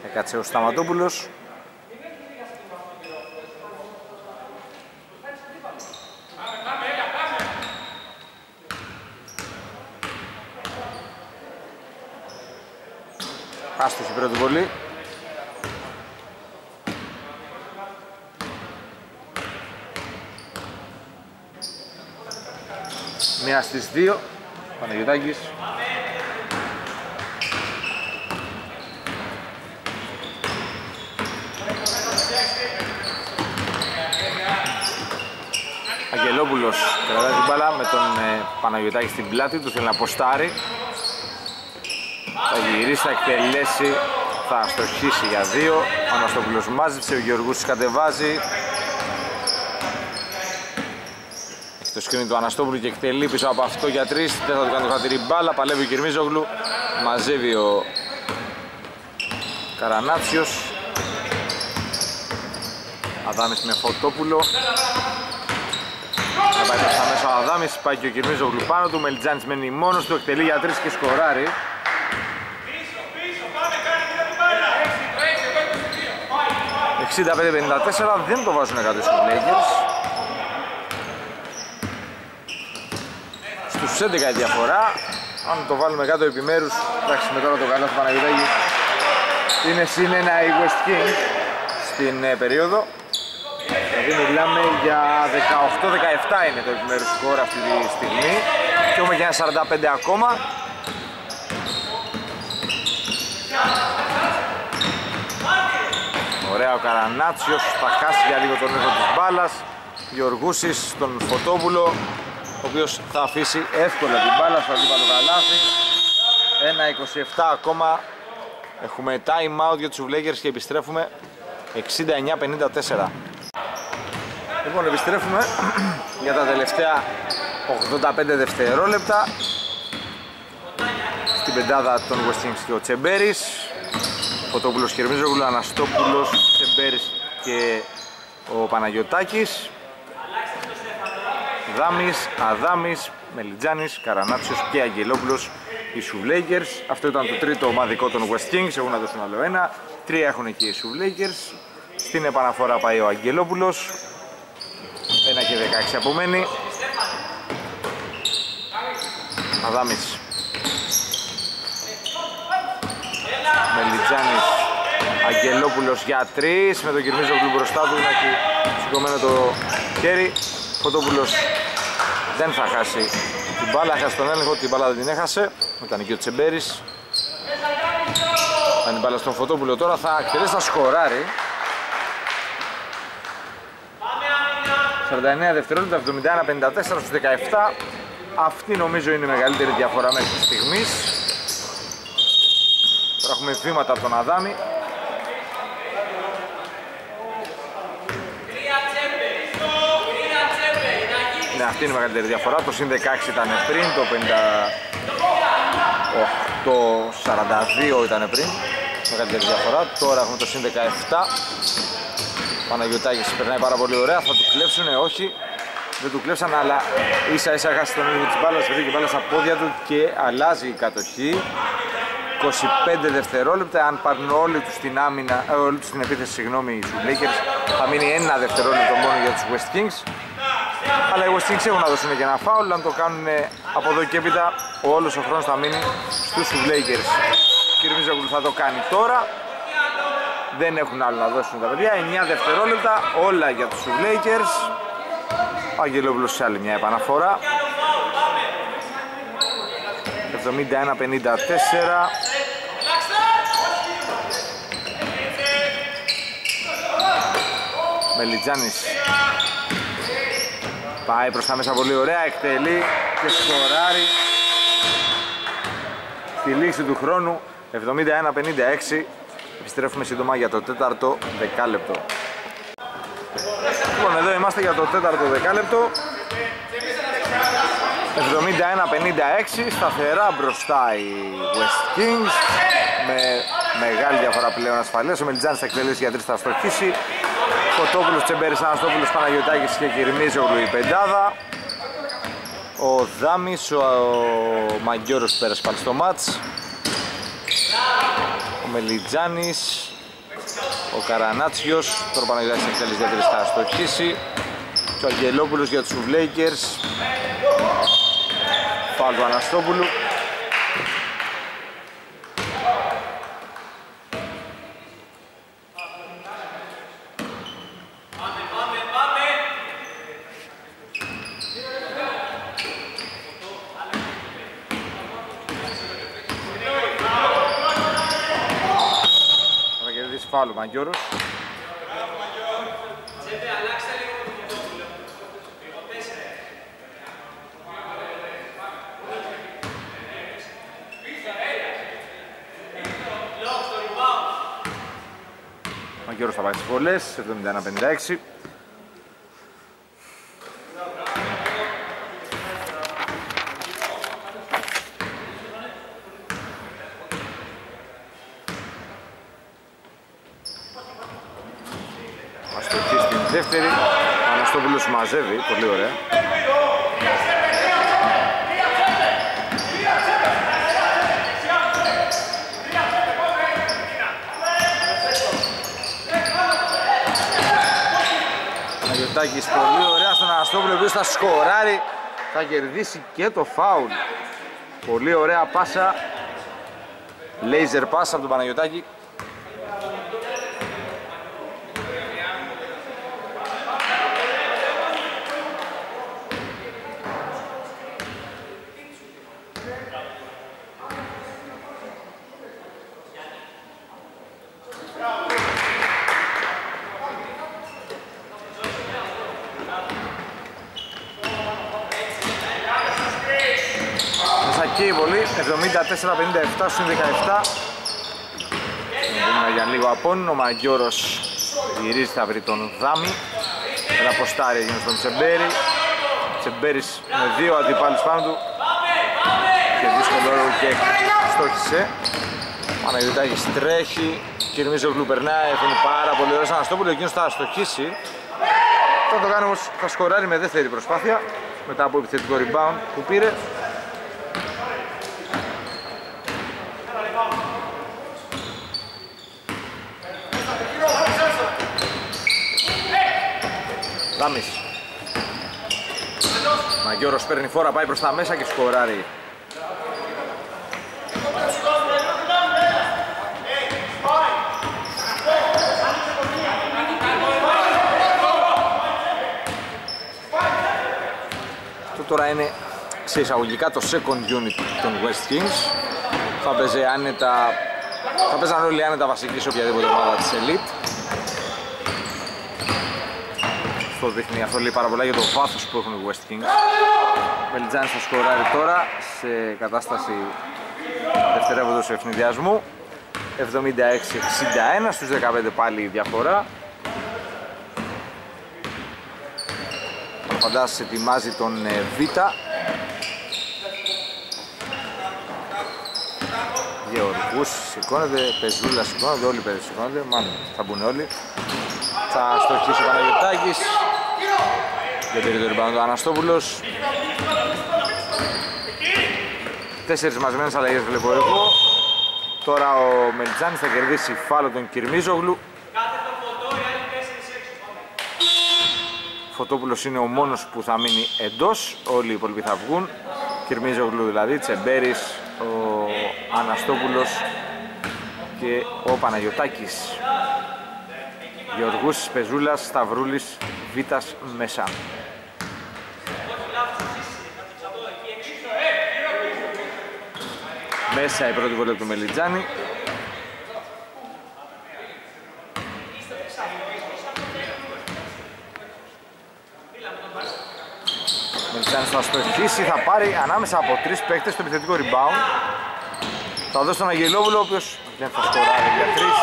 Έκατσε ο Σταματόπουλος Άστοχη πρώτη βολή. Μία στις δύο. Παναγιωτάκης. Αγγελόπουλος κρατάει την μπάλα με τον ε, Παναγιωτάκη στην πλάτη του, θέλει να ποστάρει θα γυρίσει, θα εκτελέσει, θα στοχίσει για δύο. Ο Αναστόπουλος μάζεψε, ο Γεωργούς κατεβάζει. Έχει το σκρίνι του Αναστόπουλου και εκτελεί πίσω από αυτό για τρεις. Δεν θα του κάνει το χατήρι μπάλα, παλεύει ο Κυρμίζογλου. Μαζεύει ο Καρανάτσιος. Αδάμις με Φωτόπουλο. Θα πάει προς τα μέσα ο Αδάμις, πάει και ο Κυρμίζογλου πάνω του. Μελιτζάνης μένει μόνος του, εκτελεί για τρεις και σκοράρει. 65-54 δεν το βάζουν κάτω στους Lakers. Στους 11 η διαφορά. Αν το βάλουμε κάτω επιμέρους εντάξει με τώρα το καλό του Παναγιωτάκη είναι συν ένα η West King στην ε, περίοδο. Δηλαδή μιλάμε για 18-17 είναι το επιμέρους σκορ αυτή τη στιγμή. Και έχουμε για ένα 45 ακόμα Ωραία ο Καρανάτσιος, θα χάσει για λίγο τον έργο της μπάλας. Γιωργούσης στον Φωτόπουλο, ο οποίος θα αφήσει εύκολα την μπάλα στο αντίπαλο καλάθι. 1-27 ακόμα. Έχουμε time out για τους Βλέγερς και επιστρέφουμε 69-54. Λοιπόν, επιστρέφουμε για τα τελευταία 85 δευτερόλεπτα στην πεντάδα των West και ο Τσεμπέρης Φωτόπουλος Κερμίζογλου, Αναστόπουλος, Τσεμπέρης και ο Παναγιωτάκης. Δάμης, Αδάμης, Μελιτζάνης, Καρανάτσιος και Αγγελόπουλος οι Σουβλέγκερς. Αυτό ήταν το τρίτο ομαδικό των West Kings, έχουν να δώσουν άλλο ένα. Τρία έχουν και οι Σουβλέγκερς. Στην επαναφορά πάει ο Αγγελόπουλος. Ένα και 16 απομένει. Αδάμης Μελιτζάνης Αγγελόπουλος για τρεις με τον Κυρμίζογλου μπροστά του να έχει σηκωμένο το χέρι. Φωτόπουλος δεν θα χάσει την μπάλα, έχασε τον έλεγχο, την μπάλα δεν την έχασε. Ήταν και ο Τσεμπέρης. Θα είναι μπάλα στον Φωτόπουλο τώρα, θα εκτελέσει, θα σκοράρει. 49 δευτερόλεπτα, 71-54 στους 17 αυτή νομίζω είναι η μεγαλύτερη διαφορά μέχρι στιγμής Τώρα έχουμε βήματα από τον Αδάμι Ναι, αυτή είναι η μεγαλύτερη διαφορά. Το συν 16 ήταν πριν, το 58-42 ήταν πριν. Μεγαλύτερη διαφορά. Τώρα έχουμε το συν 17. Παναγιωτάκης περνάει πάρα πολύ ωραία. Θα του κλέψουνε, όχι. Δεν του κλέψαν, αλλά ίσα ίσα χάσει τον έλεγχο της μπάλας, βρήκε μπάλα στα πόδια του και αλλάζει η κατοχή. 25 δευτερόλεπτα, αν πάρουν όλοι τους την άμυνα, ε, όλοι τους την επίθεση, συγγνώμη, οι Lakers, θα μείνει ένα δευτερόλεπτο μόνο για τους West Kings. Αλλά οι West Kings έχουν να δώσουν και ένα φάουλ, αν το κάνουν από εδώ και έπειτα, όλος ο χρόνος θα μείνει στους Lakers. Κύριε Μίζογλου θα το κάνει τώρα. Δεν έχουν άλλο να δώσουν τα παιδιά. 9 δευτερόλεπτα, όλα για τους Lakers. Ο Αγγελόπουλος σε άλλη μια επαναφορά. 71-54. Μελιτζάνης. Πάει προς τα μέσα πολύ ωραία, εκτελεί και σκοράρει. Στη λήξη του χρόνου 71-56 Επιστρέφουμε σύντομα για το τέταρτο δεκάλεπτο. Λοιπόν εδώ είμαστε για το τέταρτο δεκάλεπτο. 71-56 σταθερά μπροστά οι West Kings με μεγάλη διαφορά πλέον ασφαλείας. Ο Μελιτζάνης θα εκτελέσει για τρεις θα στοχίσει Κοτόπουλος, Τσεμπέρης, Αναστόπουλος, Παναγιωτάκης και Κυρμίζογλου η πεντάδα. Ο Δάμης, ο, ο Μαγκιόρος πέρασε πάλι στο μάτς. Ο Μελιτζάνης ο Καρανάτσιος. Τώρα ο Παναγιώτης θα εκτελέσει για τρεις θα στοχίσει και ο Αγγελόπουλος για τους Lakers φάλ του Αναστόπουλου Θα κερδίσει φάλ ο Μαγκιόρος Ο Γιώργος θα πάει στις βολές, 71-56. Αστοχή στην δεύτερη. Ο Αναστόπουλος μαζεύει, πολύ ωραία. Αγιωτάκης πολύ ωραία στον Αναστόπουλο, ο οποίος θα σκοράρει, θα κερδίσει και το φάουλ. Πολύ ωραία πάσα, laser pass από τον Παναγιωτάκη. Μέσα και η βολή, 74-57 στους 17. Δούμε για λίγο απόν, ο Μαγκιόρος γυρίζει θα βρει τον Δάμι. Ένα ποστάρι έγινε στον Τσεμπέρι. Τσεμπέρης με δύο αντιπάλους πάνω του. Και δύσκολο έργο και στόχισε. Παναγιωτάκης τρέχει, Κυρμίζογλου περνάει, είναι πάρα πολύ ωραίος Αναστόπουλο, εκείνος θα στοχίσει. Θα το κάνει όμως, θα σκοράρει με δεύτερη προσπάθεια μετά από επιθετικό rebound που πήρε. Σάμις Μαγιώρος παίρνει φόρα, πάει προς τα μέσα και σκοράρει. Αυτό τώρα είναι σε εισαγωγικά το second unit των West Kings. Θα παίζει άνετα θα παίζαν όλοι άνετα βασικοί σε οποιαδήποτε ομάδα της Elite. Αυτό δείχνει, αυτό λέει πάρα πολλά για το βάθος που έχουν οι West Kings. Μελιτζάνης θα σκοράρει τώρα σε κατάσταση δευτερεύοντος ευνηδιασμού. 76-61 στους 15 πάλι η διαφορά. Φαντάζεσαι ετοιμάζει τον ε, Β. Γεωργούς σηκώνεται, Πεζούλα σηκώνεται, όλοι οι παιδες σηκώνονται, μάλλον θα μπουν όλοι. Θα στοχίσει ο Παναγιωτάκης. Δεν πήρε το ριμπάνω του Αναστόπουλος. Τέσσερις μαζεμένες αλλαγές βλέπω εγώ. Τώρα ο Μελτζάνης θα κερδίσει φάλο τον Κυρμίζογλου. Φωτόπουλος είναι ο μόνος που θα μείνει εντός, όλοι οι υπόλοιποι θα βγουν. Κυρμίζογλου δηλαδή, Τσεμπέρης, ο Αναστόπουλος και ο Παναγιωτάκης. Γεωργούς Πεζούλας, Σταυρούλης, Βίτας Μέσα. Μέσα η πρώτη βολή του Μελιτζάνη. Μελιτζάνης θα στοχίσει, θα πάρει ανάμεσα από τρεις παίκτες το επιθετικό rebound. Θα δώσει τον Αγγελόπουλο, ο οποίος δεν θα σκοράρει για τρεις.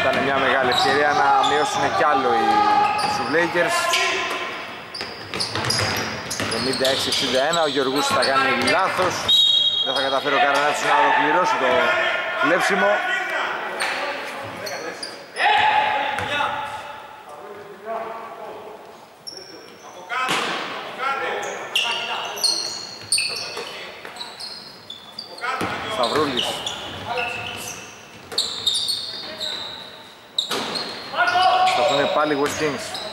Ήταν μια μεγάλη ευκαιρία να μειώσουν κι άλλο οι Σουβλέικερς. 56-61, ο Γιωργούς θα κάνει λάθος. Δεν θα καταφέρει ο Καρανάτσης να ολοκληρώσει το κλέψιμο. Σταυρούλης. Σταθούν πάλι West Kings.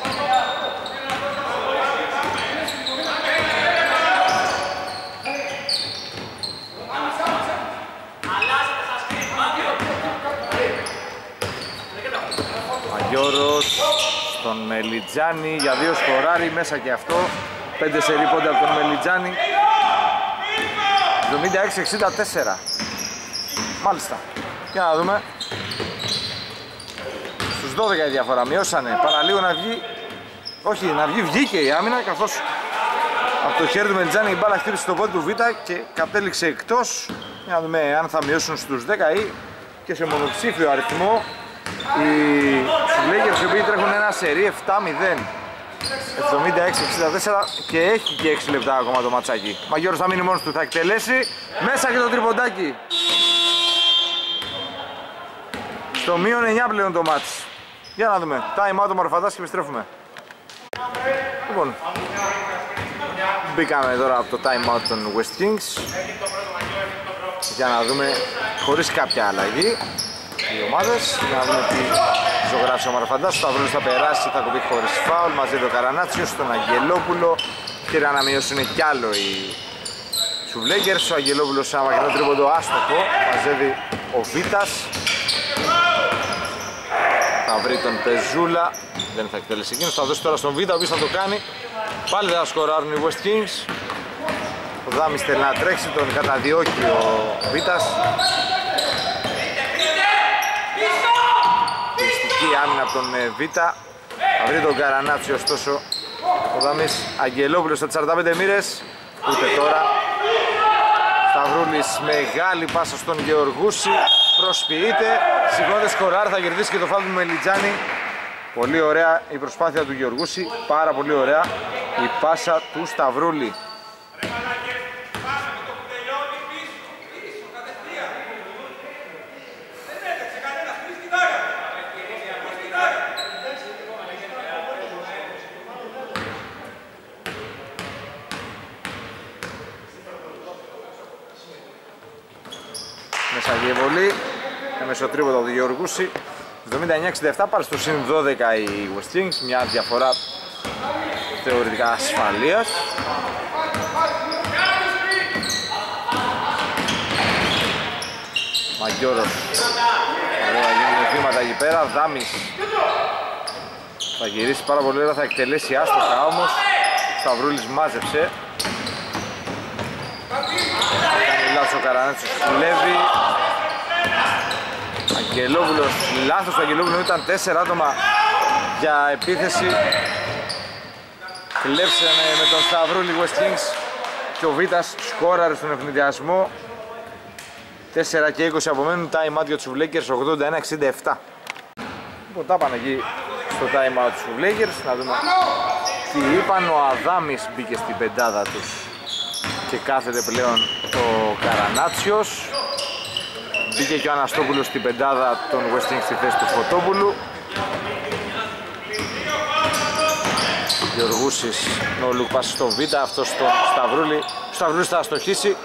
τον Μελιτζάνη για δύο σκοράρι μέσα και αυτό. 5 σε πόντα από τον Μελιτζάνη. 76-64 Μάλιστα. Για να δούμε. Στους 12 η διαφορά. Μειώσανε. Παραλίγο να βγει. Όχι να βγει βγήκε η άμυνα καθώς από το χέρι του Μελιτζάνη η μπάλα χτύπησε στο πόδι του Β και κατέληξε εκτός. Για να δούμε αν θα μειώσουν στους 10 ή και σε μονοψήφιο αριθμό οι Lakers οι οποίοι τρέχουν ένα σερί 7-0 76-64 και έχει και 6 λεπτά ακόμα το ματσάκι. Μαγιώρος θα μείνει μόνος του, θα εκτελέσει μέσα και το τριποντάκι. Στο μείον 9 πλέον το μάτς. Για να δούμε. Time out ο Μορφαντάς και επιστρέφουμε. Λοιπόν, μπήκαμε τώρα από το time out των West Kings για να δούμε χωρίς κάποια αλλαγή οι ομάδες για να δούμε τι ζωγράφησε ο Μαρφαντάς. Ο Σταυρούλης θα περάσει, θα κοπεί χωρίς φάουλ μαζί το Καρανάτσιος στον Αγγελόπουλο. Πήραν να μειώσουν κι άλλο οι Σουβλέγκερς. Ο Αγγελόπουλος σε ένα μακρινό τρίποντο άστοχο. Μαζεύει ο Βίτας. Θα βρει τον Πεζούλα. Δεν θα εκτελέσει εκείνος. Θα δώσει τώρα στον Βίτα, ο οποίος θα το κάνει. Πάλι θα σκοράρουν οι West Kings. Ο Δάμις θέλει να τρέξει, τον καταδιώκει ο Βίτας. Άμυνα από τον ε, Β. Θα βρει τον Καρανάτσι ωστόσο ο Δαμής Αγγελόπουλος στα 45 μοίρες. Ούτε τώρα. Σταυρούλης μεγάλη πάσα στον Γεωργούση. Προσποιείται. Σηκώνεται σκοράρ. Θα κερδίσει και το φάλ του Μελιτζάνη. Πολύ ωραία η προσπάθεια του Γεωργούση. Πάρα πολύ ωραία η πάσα του Σταυρούλη. Βολή με μεσοτρίποτα του Γεωργούση 79-67 πάλι στο συν 12 οι West Kings μια διαφορά θεωρητικά ασφαλείας. Μαγκιόρος Ωραία γίνουν βήματα εκεί πέρα. Δάμις θα γυρίσει πάρα πολύ ωραία θα εκτελέσει άστοχα όμως. Σταυρούλης μάζεψε. Κάνει λάθος ο Καρανάτσος, κλέβει. Αγγελόπουλος, λάθος του Αγγελόπουλου, ήταν τέσσερα άτομα για επίθεση. Κλέψανε με τον Σταυρούλη West Kings και ο Βίτας σκόραρε στον ευνηδιασμό. 4 και 20 απομένουν, time out για τους Lakers 81-67. Λοιπόν, τα πάνε εκεί στο time out του Lakers, να δούμε τι είπαν. Ο Αδάμις μπήκε στην πεντάδα τους και κάθεται πλέον ο Καρανάτσιος. Μπήκε και ο Αναστόπουλος στην πεντάδα των Westing στη θέση του Φωτόπουλου. Γεωργούσης ο Λουκ πάσει στο Β, αυτός στο Σταυρούλη. Ο Σταυρούλης θα αστοχίσει.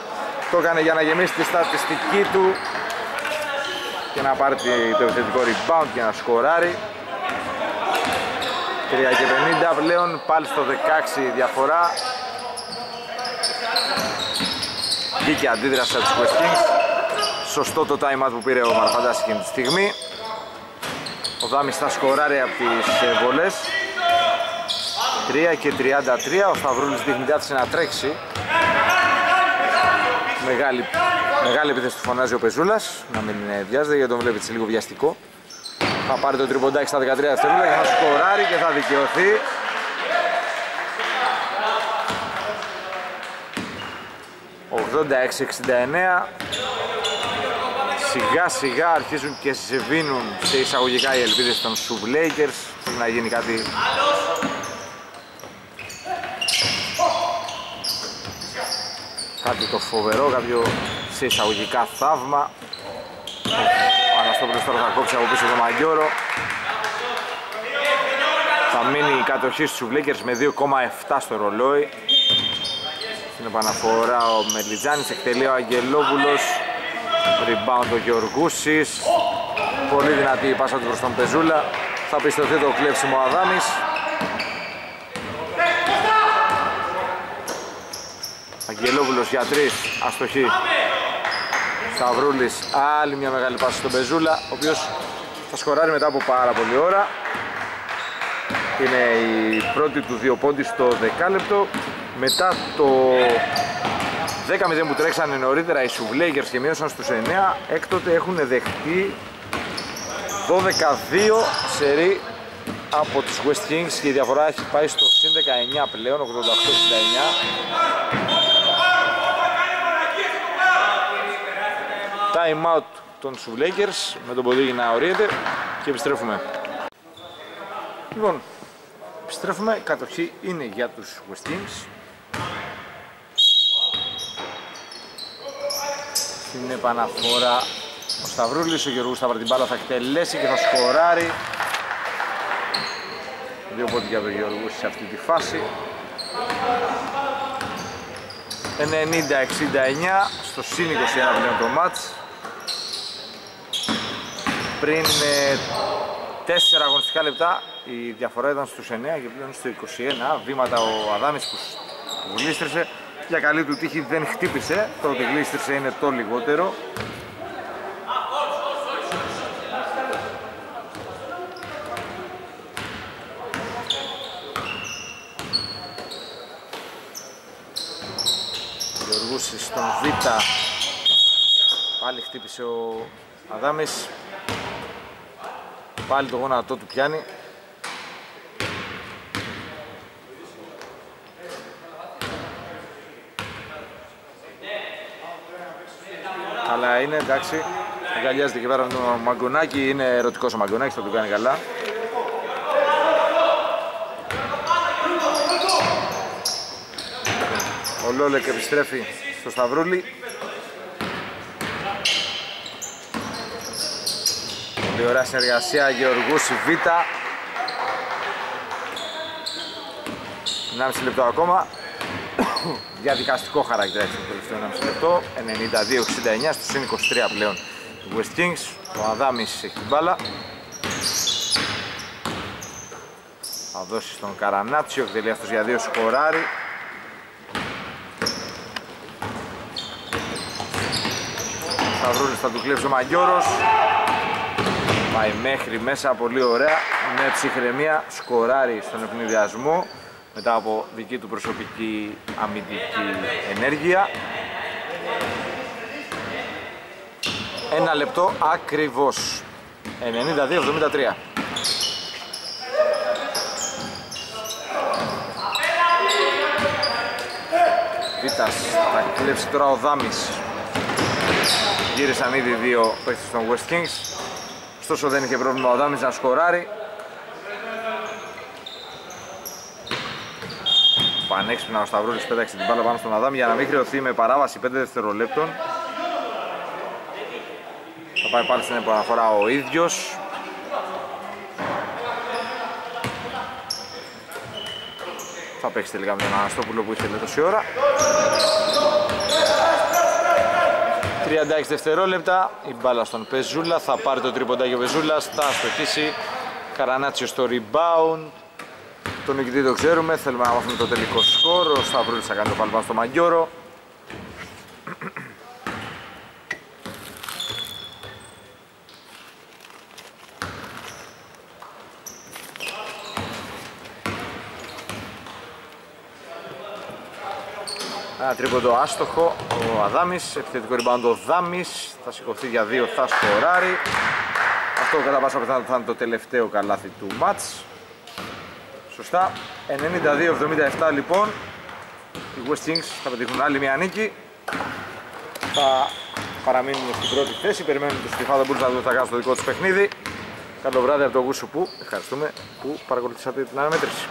Το έκανε για να γεμίσει τη στατιστική του και να πάρει το επιθετικό rebound και να σκοράρει. 3 και 50 πλέον, πάλι στο 16 διαφορά. Βγήκε αντίδραση από τους West Kings. Σωστό το time out που πήρε ο Μαρφαντάς εκείνη τη στιγμή. Ο Δάμις θα σκοράρει από τις βολές. 3 και 33, ο Σταυρούλης δείχνει διάθεση να τρέξει. Μεγάλη, μεγάλη επίθεση του φωνάζει ο Πεζούλας, να μην βιάζεται γιατί τον βλέπετε λίγο βιαστικό. Θα πάρει το τριποντάκι στα 13 δευτερόλεπτα και θα σκοράρει και θα δικαιωθεί. ...86-69... Σιγά σιγά αρχίζουν και σβήνουν σε εισαγωγικά οι ελπίδες των Sub Lakers. Πρέπει να γίνει κάτι κάτι το φοβερό, κάποιο σε εισαγωγικά θαύμα. Ο Αναστόπουλος τώρα θα κόψει από πίσω το Μαγκιόρο. Θα μείνει η κατοχή στους Βλέκερς με 2,7 στο ρολόι. Στην επαναφορά ο Μελιτζάνης, εκτελεί ο Αγγελόπουλος. Rebound ο Γεωργούσης. Πολύ δυνατή η πάσα του προς τον Πεζούλα. Θα πιστωθεί το κλέψιμο Αδάμης. Αγγελόπουλος για τρεις, αστοχή. Σταυρούλης, άλλη μια μεγάλη πάση στον Πεζούλα, ο οποίος θα σκοράρει μετά από πάρα πολλή ώρα. Είναι η πρώτη του δύο πόντι στο δεκάλεπτο. Μετά το 10-0 που τρέξανε νωρίτερα οι Σουβλέγερς και μείωσαν στους 9, έκτοτε έχουν δεχτεί 12-2 σερί από τους West Kings και η διαφορά έχει πάει στο συν 19 πλέον, 88-69. time out των Σουβλέκερς με τον ποδήγη να ορίεται και επιστρέφουμε. Λοιπόν, επιστρέφουμε, κατοχή είναι για τους West Kings. Στην επαναφορά ο Σταυρούλης, ο Γιώργος θα την μπάλα, θα εκτελέσει και θα σκοράρει. Δύο πόντι για τον Γιώργο σε αυτή τη φάση. 90-69 στο συν 21 πλέον το μάτς πριν 4 ε, αγωνιστικά λεπτά η διαφορά ήταν στους 9 και πλέον στο 21 βήματα ο Αδάμης που γλίστρησε για καλή του τύχη δεν χτύπησε. Το ότι γλίστρησε είναι το λιγότερο. Γιωργούσης στον Β. Πάλι χτύπησε ο Αδάμης. Πάλι το γόνατό του πιάνει. Αλλά είναι εντάξει, αγκαλιάζεται και πέρα το μαγκονάκι, είναι ερωτικός ο μαγκονάκης, θα του κάνει καλά. Ο Λόλεκ επιστρέφει στο Σταυρούλι. Πολύ ωραία συνεργασία Γεωργούς Σιβίτα 1,5 λεπτό ακόμα διαδικαστικό χαρακτήρα έχει το τελευταίο 1,5 λεπτό. 92-69 στους 23 πλέον. Του West Kings ο Αδάμις έχει την μπάλα. Θα δώσει στον Καρανάτσιο εκτελεί αυτός για δύο σκοράρι Σταυρούλης θα του κλέψει ο Μαγιώρος. Πάει μέχρι μέσα, πολύ ωραία, με ψυχραιμία, σκοράρει στον ευνηδιασμό μετά από δική του προσωπική αμυντική ενέργεια. Ένα λεπτό ακριβώς. 92-73. Βίτας θα κλέψει τώρα ο Δάμης. Γύρισαν ήδη δύο παίκτες των West Kings. Ωστόσο δεν είχε πρόβλημα ο Δάμης να σκοράρει. Πανέξυπνα ο Σταυρούλης πέταξε την μπάλα πάνω στον Αδάμ για να μην χρεωθεί με παράβαση 5 δευτερολέπτων. Θα πάει πάλι στην επαναφορά ο ίδιος. Θα παίξει τελικά με τον Αναστόπουλο που ήθελε τόση ώρα. 36 δευτερόλεπτα, η μπάλα στον Πεζούλα, θα πάρει το τρίποντάκι ο Πεζούλας, θα στοχίσει. Καρανάτσιος στο rebound. Τον νικητή το ξέρουμε, θέλουμε να μάθουμε το τελικό σκορ. Ο Σταυρούλης θα κάνει το παλπά στο Μαγκιόρο. Ένα τρίποντο άστοχο ο Αδάμης, επιθετικό rebound ο Δάμης, θα σηκωθεί για δύο, θα σκοράρει. Αυτό κατά πάσα πιθανότητα θα είναι το τελευταίο καλάθι του μάτς. Σωστά, 92-77 λοιπόν. Οι West Kings θα πετύχουν άλλη μια νίκη. Θα παραμείνουν στην πρώτη θέση, περιμένουν τους Στιφάδο Bulls να δουν θα κάνουν στο δικό τους παιχνίδι. Καλό βράδυ από το Γούσου που ευχαριστούμε που παρακολουθήσατε την αναμέτρηση.